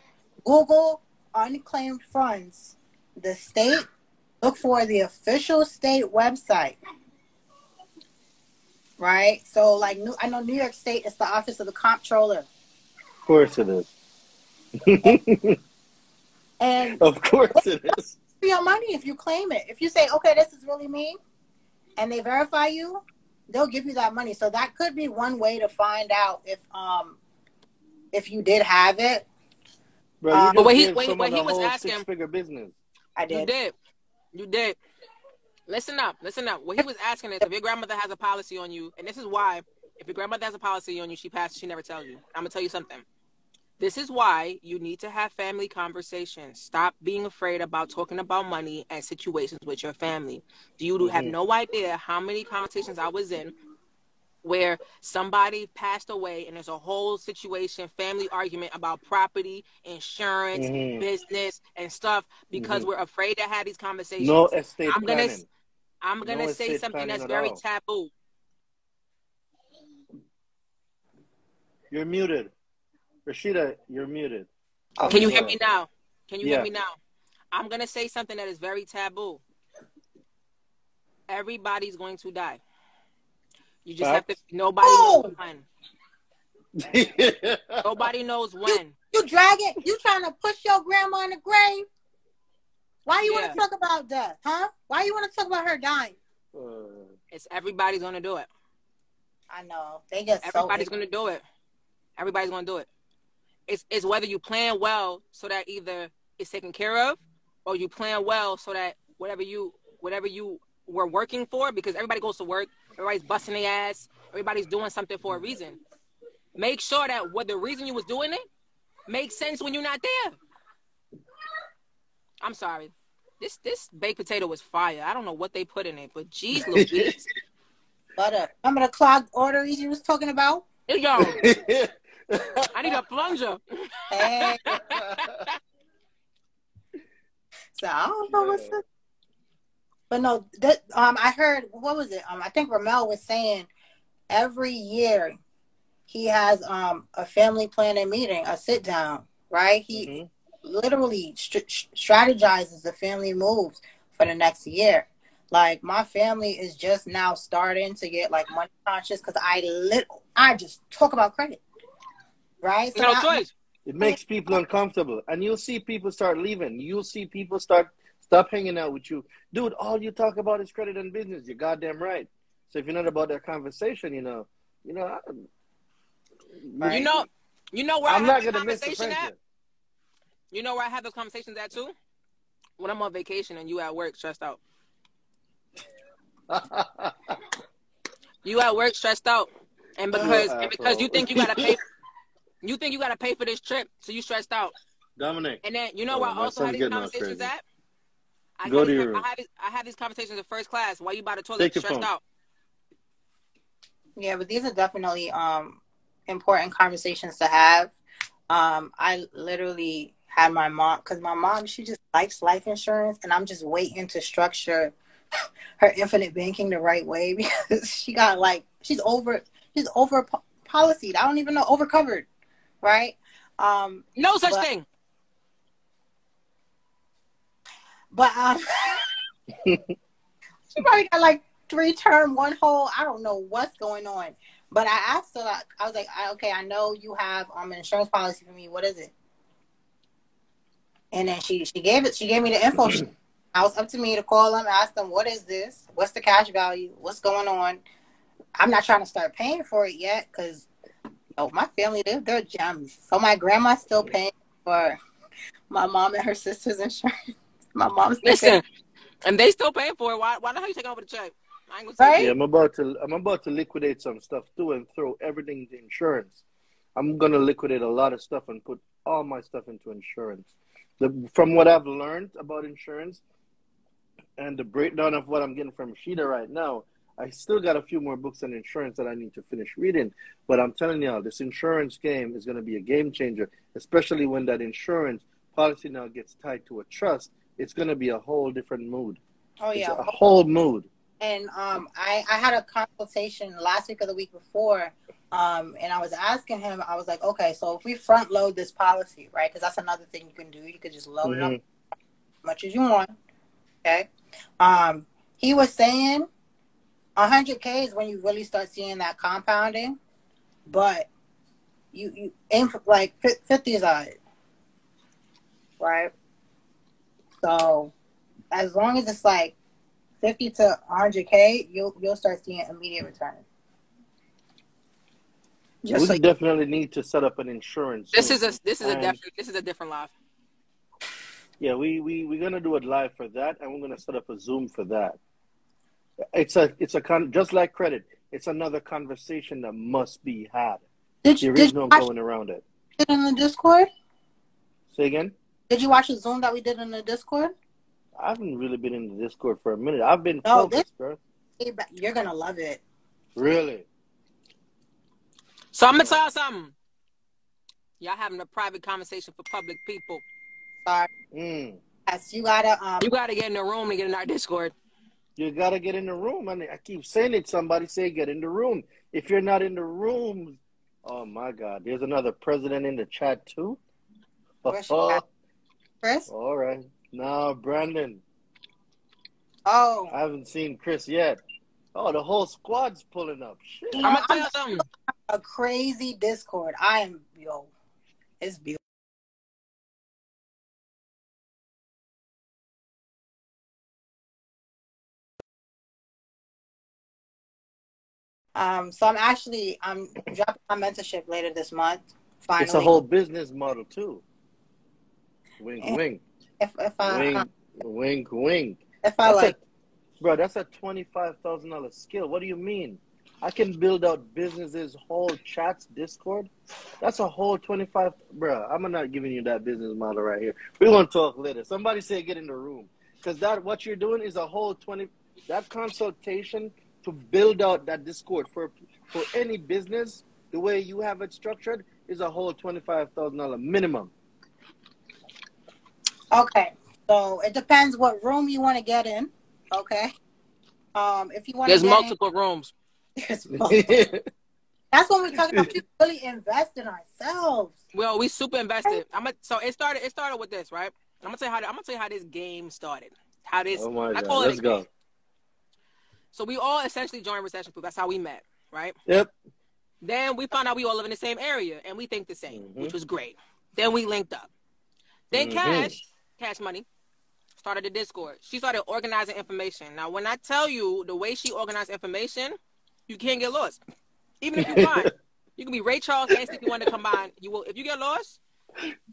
Speaker 2: Google unclaimed funds. The state, look for the official state website. Right. So, like, I know New York State is the Office of the Comptroller.
Speaker 3: Of course it is.
Speaker 2: and <laughs>
Speaker 3: of course it <laughs> is.
Speaker 2: Your money if you claim it. If you say, "Okay, this is really me," and they verify you, they'll give you that money. So that could be one way to find out if um if you did have it.
Speaker 3: Bro,
Speaker 2: Um,
Speaker 1: But what he- what he- what he was asking-
Speaker 3: six-figure business.
Speaker 2: I did.
Speaker 1: You
Speaker 2: did.
Speaker 1: did. You did. Listen up. Listen up. What he was asking is if your grandmother has a policy on you, and this is why, if your grandmother has a policy on you, she passes, she never tells you. I'm gonna tell you something. This is why you need to have family conversations. Stop being afraid about talking about money and situations with your family. Do you do have no idea how many conversations I was in where somebody passed away and there's a whole situation, family argument about property, insurance,
Speaker 3: Mhm.
Speaker 1: business, and stuff because
Speaker 3: Mhm.
Speaker 1: we're afraid to have these conversations.
Speaker 3: No estate
Speaker 1: I'm gonna
Speaker 3: planning.
Speaker 1: I'm gonna say something that's very
Speaker 3: all.
Speaker 1: taboo.
Speaker 3: You're muted. Rashida, you're muted.
Speaker 1: Can you
Speaker 3: I'm
Speaker 1: hear me now? Can you
Speaker 3: Yeah.
Speaker 1: hear me now? I'm gonna say something that is very taboo. Everybody's going to die. You just have to. Nobody
Speaker 2: Oh!
Speaker 1: knows when. <laughs> Nobody knows when.
Speaker 2: You drag it. You trying to push your grandma in the grave? Why you
Speaker 1: Yeah.
Speaker 2: want to talk about death, huh? Why you want to talk about her dying?
Speaker 3: Uh,
Speaker 1: It's everybody's gonna do it.
Speaker 2: I know they get so.
Speaker 1: Everybody's gonna do it. Everybody's gonna do it. It's it's whether you plan well so that either it's taken care of, or you plan well so that whatever you whatever you were working for, because everybody goes to work, everybody's busting their ass, everybody's doing something for a reason. Make sure that what the reason you was doing it makes sense when you're not there. I'm sorry. This this baked potato was fire. I don't know what they put in it, but geez <laughs> Louise.
Speaker 2: butter. i'm Remember the clogged arteries you was talking about?
Speaker 1: Yo, <laughs> I need a plunger.
Speaker 2: Hey. so I don't know what's up. But no, that um, I heard what was it? Um, I think Ramel was saying every year he has um a family planning meeting, a sit down, right? He
Speaker 3: Mhm.
Speaker 2: literally st- strategizes the family moves for the next year. Like my family is just now starting to get like money conscious because I lit I just talk about credit, right?
Speaker 1: no
Speaker 2: now-
Speaker 1: choice.
Speaker 3: It makes people uncomfortable, and you'll see people start leaving. You'll see people start stop hanging out with you, dude. All you talk about is credit and business. You're goddamn right. So if you're not about that conversation, you know, you know, I,
Speaker 2: Right.
Speaker 1: You know, you know where
Speaker 3: I'm
Speaker 1: I
Speaker 3: not
Speaker 1: have the
Speaker 3: gonna miss the
Speaker 1: conversation at. You know where I have those conversations at too. When I'm on vacation and you at work stressed out. <laughs> You at work stressed out, and because
Speaker 3: Uh,
Speaker 1: and because you think you gotta pay, <laughs> you think you gotta pay for this trip, so you stressed out.
Speaker 3: Dominic,
Speaker 1: And then you know
Speaker 3: Oh,
Speaker 1: where I also have these conversations
Speaker 3: crazy.
Speaker 1: at. I
Speaker 3: Go
Speaker 1: have
Speaker 3: to
Speaker 1: these-
Speaker 3: your room.
Speaker 1: I have, these, I have these conversations in first class. Why you by the toilet
Speaker 3: Take
Speaker 1: stressed
Speaker 3: phone.
Speaker 1: out?
Speaker 2: Yeah, but these are definitely um important conversations to have. Um, I literally had my mom because my mom she just likes life insurance, and I'm just waiting to structure <laughs> her infinite banking the right way <laughs> because she got like she's over she's over po- policy. I don't even know over covered, right? Um,
Speaker 1: No such
Speaker 2: But-
Speaker 1: thing.
Speaker 2: but um, <laughs> she probably got like three term, one whole. I don't know what's going on. But I asked her, like, I was like, I, okay, I know you have um an insurance policy for me. What is it? And then she she gave it. She gave me the info. She, <clears throat> I was up to me to call them, ask them, what is this? What's the cash value? What's going on? I'm not trying to start paying for it yet because oh, my family they're, they're gems. So my grandma's still paying for my mom and her sister's <laughs> insurance. My mom's still paying-
Speaker 1: Listen, and they still paying for it. Why? Why the hell you taking over the check? I ain't gonna say
Speaker 2: Right?
Speaker 3: yeah, I'm about to I'm about to liquidate some stuff too and throw everything to insurance. I'm gonna liquidate a lot of stuff and put all my stuff into insurance. The, from what I've learned about insurance and the breakdown of what I'm getting from Shedah right now, I still got a few more books on insurance that I need to finish reading. But I'm telling y'all, this insurance game is going to be a game changer, especially when that insurance policy now gets tied to a trust. It's going to be a whole different mood.
Speaker 2: Oh
Speaker 3: It's
Speaker 2: yeah.
Speaker 3: a whole mood.
Speaker 2: And um, I, I had a consultation last week or the week before, um, and I was asking him, I was like, okay, so if we front load this policy, right? Because that's another thing you can do. You could just load it up
Speaker 3: Mhm.
Speaker 2: as much as you want. Okay. Um, he was saying 100K is when you really start seeing that compounding, but you, you aim for like 50 is on it. Right. So as long as it's like 50 to 100K, you'll, you'll start seeing immediate returns. Just
Speaker 3: we
Speaker 2: so
Speaker 3: definitely need to set up an insurance.
Speaker 1: This is a this is a
Speaker 3: And-
Speaker 1: different this is a different live.
Speaker 3: Yeah, we we we're gonna do it live for that, and we're gonna set up a Zoom for that. It's a it's a con just like credit. It's another conversation that must be had.
Speaker 2: Did you,
Speaker 3: There is
Speaker 2: did you
Speaker 3: no
Speaker 2: watch
Speaker 3: going around it.
Speaker 2: it in the Discord?
Speaker 3: Say again.
Speaker 2: Did you watch the Zoom that we did in the Discord?
Speaker 3: I haven't really been in the Discord for a minute. I've been
Speaker 2: No,
Speaker 3: focused, bro.
Speaker 2: You're gonna love it.
Speaker 3: Really?
Speaker 1: So I'm gonna tell you something. Y'all having a private conversation for public people.
Speaker 2: Sorry.
Speaker 3: Mm.
Speaker 2: Yes, you gotta um
Speaker 1: You gotta get in the room to get in our Discord.
Speaker 3: You gotta get in the room. I mean, I keep saying it. Somebody say get in the room. If you're not in the room, oh my God, there's another president in the chat too.
Speaker 2: Where's? Uh-huh. Chris.
Speaker 3: all right. Now, Brandon,
Speaker 2: Oh,
Speaker 3: I haven't seen Chris yet. Oh, the whole squad's pulling up. Shit.
Speaker 1: I'm gonna tell you
Speaker 2: a crazy Discord. I am yo. It's beautiful. Um, so I'm actually I'm dropping my mentorship later this month. Finally,
Speaker 3: It's a whole business model too. Wink,
Speaker 2: Eh,
Speaker 3: wink,
Speaker 2: if if I
Speaker 3: wink, wink, wink.
Speaker 2: if I
Speaker 3: That's
Speaker 2: like
Speaker 3: a, bro, that's a twenty-five thousand dollar skill. What do you mean? I can build out businesses, whole chats, Discord. That's a whole twenty-five, bro. I'm not giving you that business model right here. We want to talk later. Somebody say get in the room, because that what you're doing is a whole twenty. That consultation to build out that Discord for for any business, the way you have it structured, is a whole twenty-five thousand dollar minimum.
Speaker 2: Okay, so it depends what room you want to get in. Okay, um, if you want
Speaker 1: There's
Speaker 2: to
Speaker 1: multiple rooms.
Speaker 2: In, <laughs> there's multiple. That's when we talk about <laughs> people really invest in ourselves.
Speaker 1: Well, we super invested. I'm gonna, so it started. It started with this, right? I'm gonna tell you how. I'm gonna tell you how this game started. How this.
Speaker 3: oh my
Speaker 1: I
Speaker 3: god,
Speaker 1: call it
Speaker 3: let's
Speaker 1: a
Speaker 3: go.
Speaker 1: game. So we all essentially joined recession proof. That's how we met, right?
Speaker 3: Yep.
Speaker 1: Then we found out we all live in the same area and we think the same,
Speaker 3: Mhm.
Speaker 1: which was great. Then we linked up. Then
Speaker 3: Mhm.
Speaker 1: Cash, Cash Money, started a Discord. She started organizing information. Now, when I tell you the way she organized information, you can't get lost. Even if you <laughs> find, you can be Ray Charles and Stevie Wonder combined. You will. If you get lost,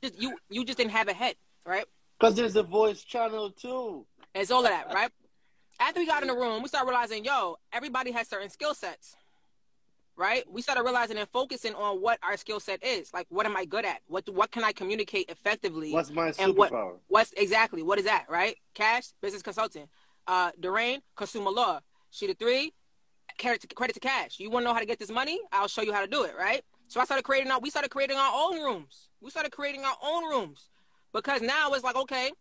Speaker 1: just you you just didn't have a head, right?
Speaker 3: Because there's a voice channel too.
Speaker 1: It's all of that, right? After we got in the room, we started realizing, yo, everybody has certain skill sets, right? We started realizing and focusing on what our skill set is. Like, what am I good at? What what can I communicate effectively?
Speaker 3: What's my
Speaker 1: And what-
Speaker 3: superpower?
Speaker 1: What's exactly what is that, right? Cash, business consultant. Uh, Durain, consumer law. Shedah three, credit to, credit to cash. You want to know how to get this money? I'll show you how to do it, right? So I started creating our. We started creating our own rooms. We started creating our own rooms because now it's like, okay,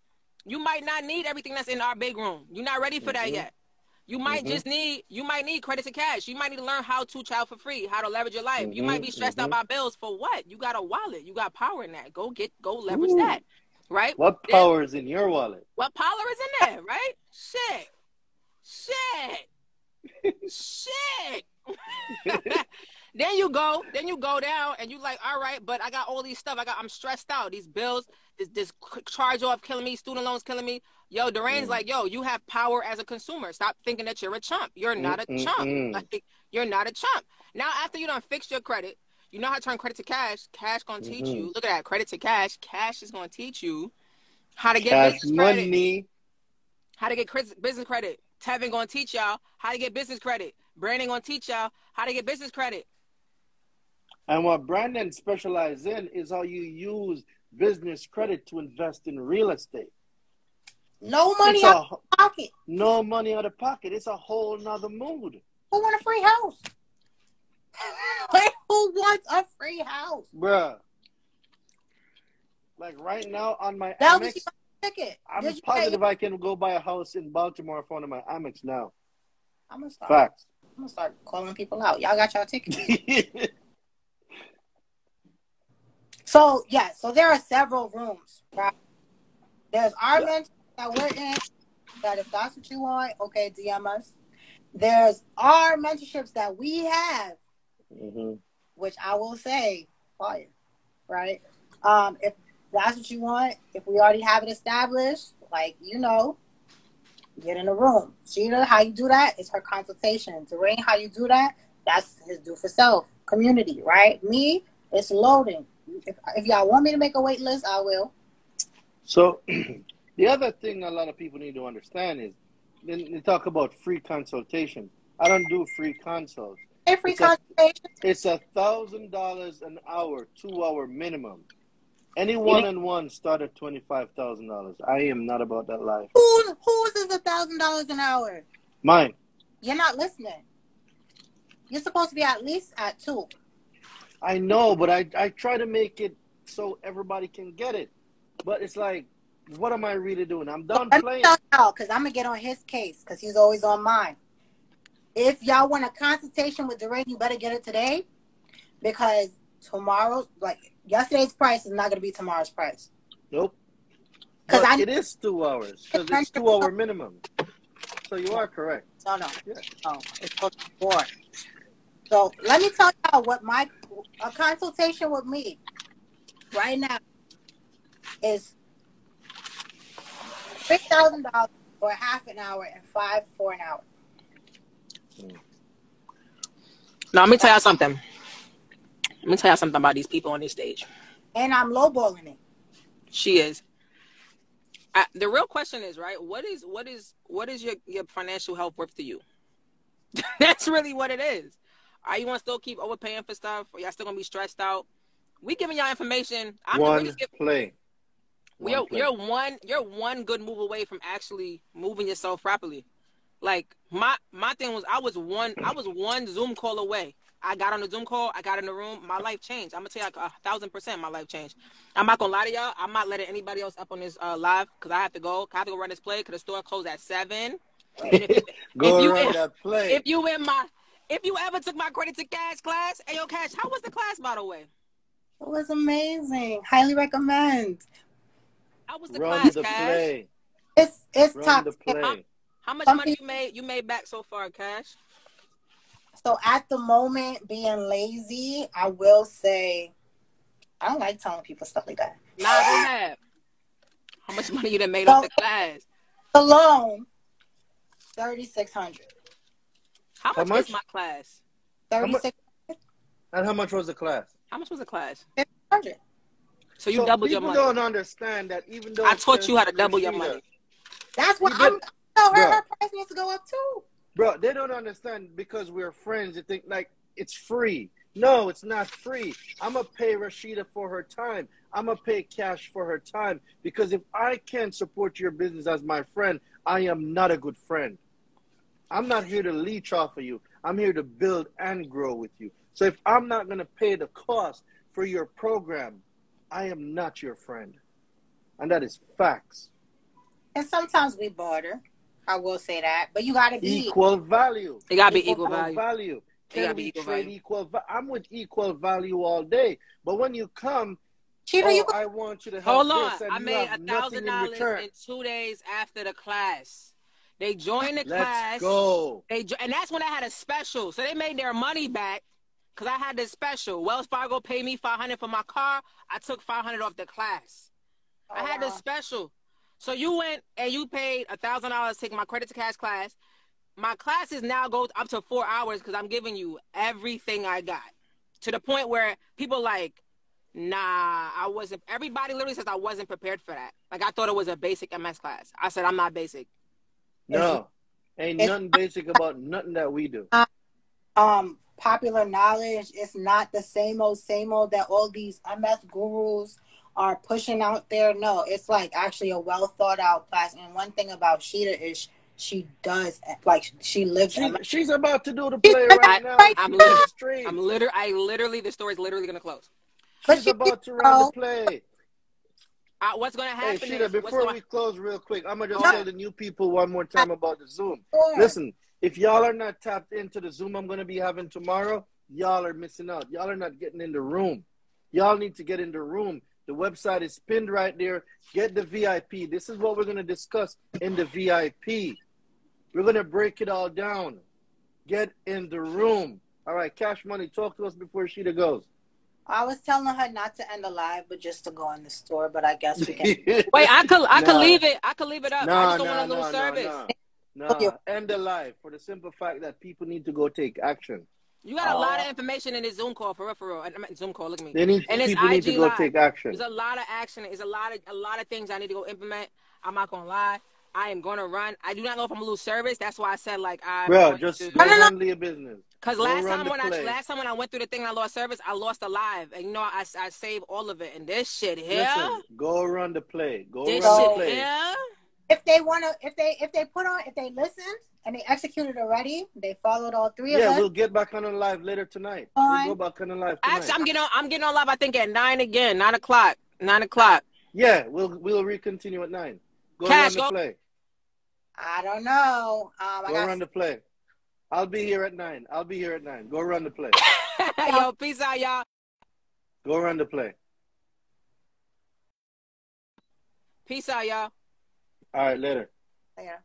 Speaker 1: you might not need everything that's in our big room. You're not ready for that
Speaker 3: Mhm.
Speaker 1: yet. You might
Speaker 3: Mhm.
Speaker 1: just need you might need credit to cash. You might need to learn how to child for free, how to leverage your life. You might be
Speaker 3: Mhm,
Speaker 1: stressed out
Speaker 3: mhm.
Speaker 1: by bills for what? You got a wallet. You got power in that. Go get go leverage
Speaker 3: Ooh.
Speaker 1: that. Right?
Speaker 3: What
Speaker 1: Then-
Speaker 3: power is in your wallet?
Speaker 1: What power is in there, right? Shit. Shit. <laughs> Shit. <laughs> <laughs> then you go, then you go down and you like, all right, but I got all these stuff. I got I'm stressed out. These bills, this this charge off killing me, student loans killing me. Yo, Durain's
Speaker 3: Mm.
Speaker 1: like, yo, you have power as a consumer. Stop thinking that you're a chump. You're not a chump.
Speaker 3: Mm-mm-mm.
Speaker 1: Like, you're not a chump. Now after you done fixed your credit, you know how to turn credit to cash. Cash gonna teach
Speaker 3: Mhm.
Speaker 1: you. Look at that, credit to cash. Cash is gonna teach you how to get
Speaker 3: Cash
Speaker 1: business credit
Speaker 3: money.
Speaker 1: how to get business credit. Tevin gonna teach y'all how to get business credit. Brandon gonna teach y'all how to get business credit.
Speaker 3: And what Brandon specializes in is how you use business credit to invest in real estate.
Speaker 2: No money
Speaker 3: It's
Speaker 2: out of pocket.
Speaker 3: no money out of pocket. It's a whole nother mood.
Speaker 2: Who want a free house? Like, <laughs> who wants a free house?
Speaker 3: Bruh. Like right now on my
Speaker 2: That
Speaker 3: Amex,
Speaker 2: ticket.
Speaker 3: I'm
Speaker 2: Did
Speaker 3: positive I can go buy a house in Baltimore for one of my Amex now.
Speaker 2: I'm gonna start.
Speaker 3: Facts.
Speaker 2: I'm gonna start calling people out. Y'all got y'all tickets. <laughs> So yeah, so there are several rooms, right? There's our
Speaker 3: Yeah.
Speaker 2: mentor that we're in. That if that's what you want, okay, DM us. There's our mentorships that we have,
Speaker 3: hmm
Speaker 2: which I will say, fire, right? Um, if that's what you want, if we already have it established, like you know, get in the room. Shedah, how you do that is her consultation. Dwayne, how you do that? That's his do for self community, right? Me, it's loading. If, if y'all want me to make a wait list, I will.
Speaker 3: So <clears throat> the other thing a lot of people need to understand is when they talk about free consultation. I don't do free consults.
Speaker 2: Hey, free
Speaker 3: It's a-
Speaker 2: consultation.
Speaker 3: It's a thousand dollars an hour, two hour minimum. Any one on one start at twenty five thousand dollars. I am not about that life.
Speaker 2: Whose whose is a thousand dollars an hour?
Speaker 3: Mine.
Speaker 2: You're not listening. You're supposed to be at least at two.
Speaker 3: I know, but I, I try to make it so everybody can get it. But it's like, what am I really doing? I'm done
Speaker 2: me
Speaker 3: playing.
Speaker 2: y'all, because I'm gonna get on his case, because he's always on mine. If y'all want a consultation with Durain, you better get it today, because tomorrow's like yesterday's price is not gonna be tomorrow's price.
Speaker 3: Nope.
Speaker 2: 'Cause
Speaker 3: But
Speaker 2: I-
Speaker 3: it is two hours because it's two <laughs> hour minimum. So you are correct.
Speaker 2: No, no,
Speaker 3: Yeah.
Speaker 2: no, it's supposed to be four. So let me tell y'all what my a consultation with me right now is three thousand dollars for half an hour and five for an hour.
Speaker 1: Now let me tell y'all something. Let me tell y'all something about these people on this stage.
Speaker 2: And I'm lowballing it.
Speaker 1: She is. I, the real question is right. What is what is what is your your financial health worth to you? <laughs> That's really what it is. Are you gonna still keep overpaying for stuff? Or y'all still gonna be stressed out? We giving y'all information. I'm
Speaker 3: One
Speaker 1: just give,
Speaker 3: play.
Speaker 1: you're,
Speaker 3: One play.
Speaker 1: you're one you're one good move away from actually moving yourself properly. Like my my thing was I was one I was one Zoom call away. I got on the Zoom call, I got in the room, my life changed. I'm gonna tell you like a thousand percent my life changed. I'm not gonna lie to y'all. I'm not letting anybody else up on this uh, live because I have to go. I have to go run this play because the store closed at seven. And if, <laughs>
Speaker 3: Go
Speaker 1: if you-
Speaker 3: run that play.
Speaker 1: if you in my if you ever took my credit to cash class, hey yo cash, how was the class by the way?
Speaker 2: It was amazing. Highly recommend.
Speaker 1: How was the
Speaker 3: run
Speaker 1: class,
Speaker 3: the
Speaker 1: cash?
Speaker 3: play.
Speaker 2: It's it's
Speaker 3: Run
Speaker 2: top
Speaker 3: the play.
Speaker 1: How much
Speaker 2: Some
Speaker 1: money you made you made back so far, cash?
Speaker 2: So at the moment, being lazy, I will say I don't like telling people stuff like that.
Speaker 1: Nah, go ahead. How much money you done made off the class?
Speaker 2: Alone, thirty six hundred.
Speaker 1: How
Speaker 3: How
Speaker 1: much,
Speaker 3: much?
Speaker 1: is my class?
Speaker 2: Thirty
Speaker 3: much?
Speaker 2: six
Speaker 3: And how much was the class?
Speaker 1: How much was the class?
Speaker 2: hundred.
Speaker 1: So you
Speaker 3: So
Speaker 1: doubled your money.
Speaker 3: people
Speaker 1: money.
Speaker 3: don't understand that even though
Speaker 1: I taught you how to double your money.
Speaker 2: That's what
Speaker 3: You
Speaker 2: I'm
Speaker 3: did-
Speaker 2: her her price needs to go up too.
Speaker 3: Bro, they don't understand because we're friends. They think like it's free. No, it's not free. I'm gonna pay Rashida for her time. I'm gonna pay cash for her time because if I can't support your business as my friend, I am not a good friend. I'm not here to leech off of you. I'm here to build and grow with you. So if I'm not gonna pay the cost for your program, I am not your friend, and that is facts.
Speaker 2: And sometimes we barter. I will say that, but you got to be
Speaker 3: Equal value.
Speaker 1: It gotta be
Speaker 2: Equal
Speaker 1: equal value.
Speaker 3: value. Can we
Speaker 1: equal
Speaker 3: trade
Speaker 1: value.
Speaker 3: equal? Va- I'm with equal value all day, but when you come,
Speaker 2: Cheater.
Speaker 3: oh,
Speaker 2: you
Speaker 3: I want you to help
Speaker 1: Hold on.
Speaker 3: and
Speaker 1: I made a thousand dollars in two days after the class. They joined the
Speaker 3: Let's
Speaker 1: class.
Speaker 3: go.
Speaker 1: They jo- and that's when I had a special. So they made their money back because I had this special. Wells Fargo paid me five hundred for my car. I took five hundred off the class. Oh, I had this special. So you went and you paid a thousand dollars to take my credit to cash class. My classes now go up to four hours because I'm giving you everything I got. To the point where people like, nah, I wasn't. Everybody literally says I wasn't prepared for that. Like I thought it was a basic MS class. I said I'm not basic.
Speaker 3: No, ain't nothing basic about nothing that we do.
Speaker 2: um popular knowledge. It's not the same old, same old that all these MS gurus are pushing out there. No, it's like actually a well thought out class. And one thing about Shedah is she does like she lives.
Speaker 3: She, she's about to do the play right now.
Speaker 2: right
Speaker 1: I'm
Speaker 3: on
Speaker 1: literally-
Speaker 3: the street.
Speaker 1: I'm literally, I literally, the story's literally gonna close.
Speaker 2: But
Speaker 3: She's
Speaker 2: she-
Speaker 3: about to
Speaker 2: oh.
Speaker 3: run the play.
Speaker 1: Uh, what's gonna
Speaker 3: Hey,
Speaker 1: happen
Speaker 3: Shedah,
Speaker 1: is,
Speaker 3: before
Speaker 1: going,
Speaker 3: we close real quick, I'm going to just
Speaker 1: No.
Speaker 3: tell the new people one more time about the Zoom.
Speaker 2: Sure.
Speaker 3: Listen, if y'all are not tapped into the Zoom I'm going to be having tomorrow, y'all are missing out. Y'all are not getting in the room. Y'all need to get in the room. The website is pinned right there. Get the VIP. This is what we're going to discuss in the VIP. We're going to break it all down. Get in the room. All right, Cash Money, talk to us before Shedah goes.
Speaker 2: I was telling her not to end the live, but just to go in the store. But I guess we can. <laughs>
Speaker 1: wait, I could, I could
Speaker 3: Nah.
Speaker 1: leave it, I could leave it up. I
Speaker 3: Nah,
Speaker 1: just don't
Speaker 3: nah,
Speaker 1: want to lose
Speaker 3: nah,
Speaker 1: service.
Speaker 3: nah, nah. <laughs> Nah, end the live for the simple fact that people need to go take action.
Speaker 1: You got a lot of
Speaker 2: Oh.
Speaker 1: information in this Zoom call for real, for real. I mean, Zoom call, look at me.
Speaker 3: They need
Speaker 1: And it's
Speaker 3: people need to
Speaker 1: IG
Speaker 3: go
Speaker 1: Live.
Speaker 3: take action.
Speaker 1: There's a lot of action. There's a lot of a lot of things I need to go implement. I'm not gonna lie. I am gonna run. I do not know if I'm gonna lose service. That's why I said like I.
Speaker 3: Bro, just go
Speaker 2: No, no, no.
Speaker 3: your business.
Speaker 1: Because last time
Speaker 3: the
Speaker 1: when I last time when I went through the thing and I lost service, I lost a live, and you know I, I saved all of it. And this shit here,
Speaker 3: Listen, go run the play. Go
Speaker 1: this
Speaker 3: run the play.
Speaker 1: here.
Speaker 2: if they want to, if they if they put on, if they listened and they executed already, they followed all three of
Speaker 3: them.
Speaker 2: Yeah,
Speaker 3: we'll get back on the live later tonight.
Speaker 2: Fine.
Speaker 3: We'll go back on the live tonight.
Speaker 1: Actually, I'm getting on. I'm getting on live. I think at nine again, nine o'clock, nine o'clock.
Speaker 3: yeah, we'll we'll recontinue at nine. Go
Speaker 1: Cash,
Speaker 3: run the
Speaker 1: go-
Speaker 3: play.
Speaker 2: I don't know. Um, I
Speaker 3: Go
Speaker 2: got
Speaker 3: run the play. I'll be here at nine. I'll be here at nine. Go run the play. <laughs>
Speaker 1: Yo, peace out, y'all.
Speaker 3: Go run the play.
Speaker 1: Peace out, y'all.
Speaker 3: All right, later.
Speaker 2: yeah.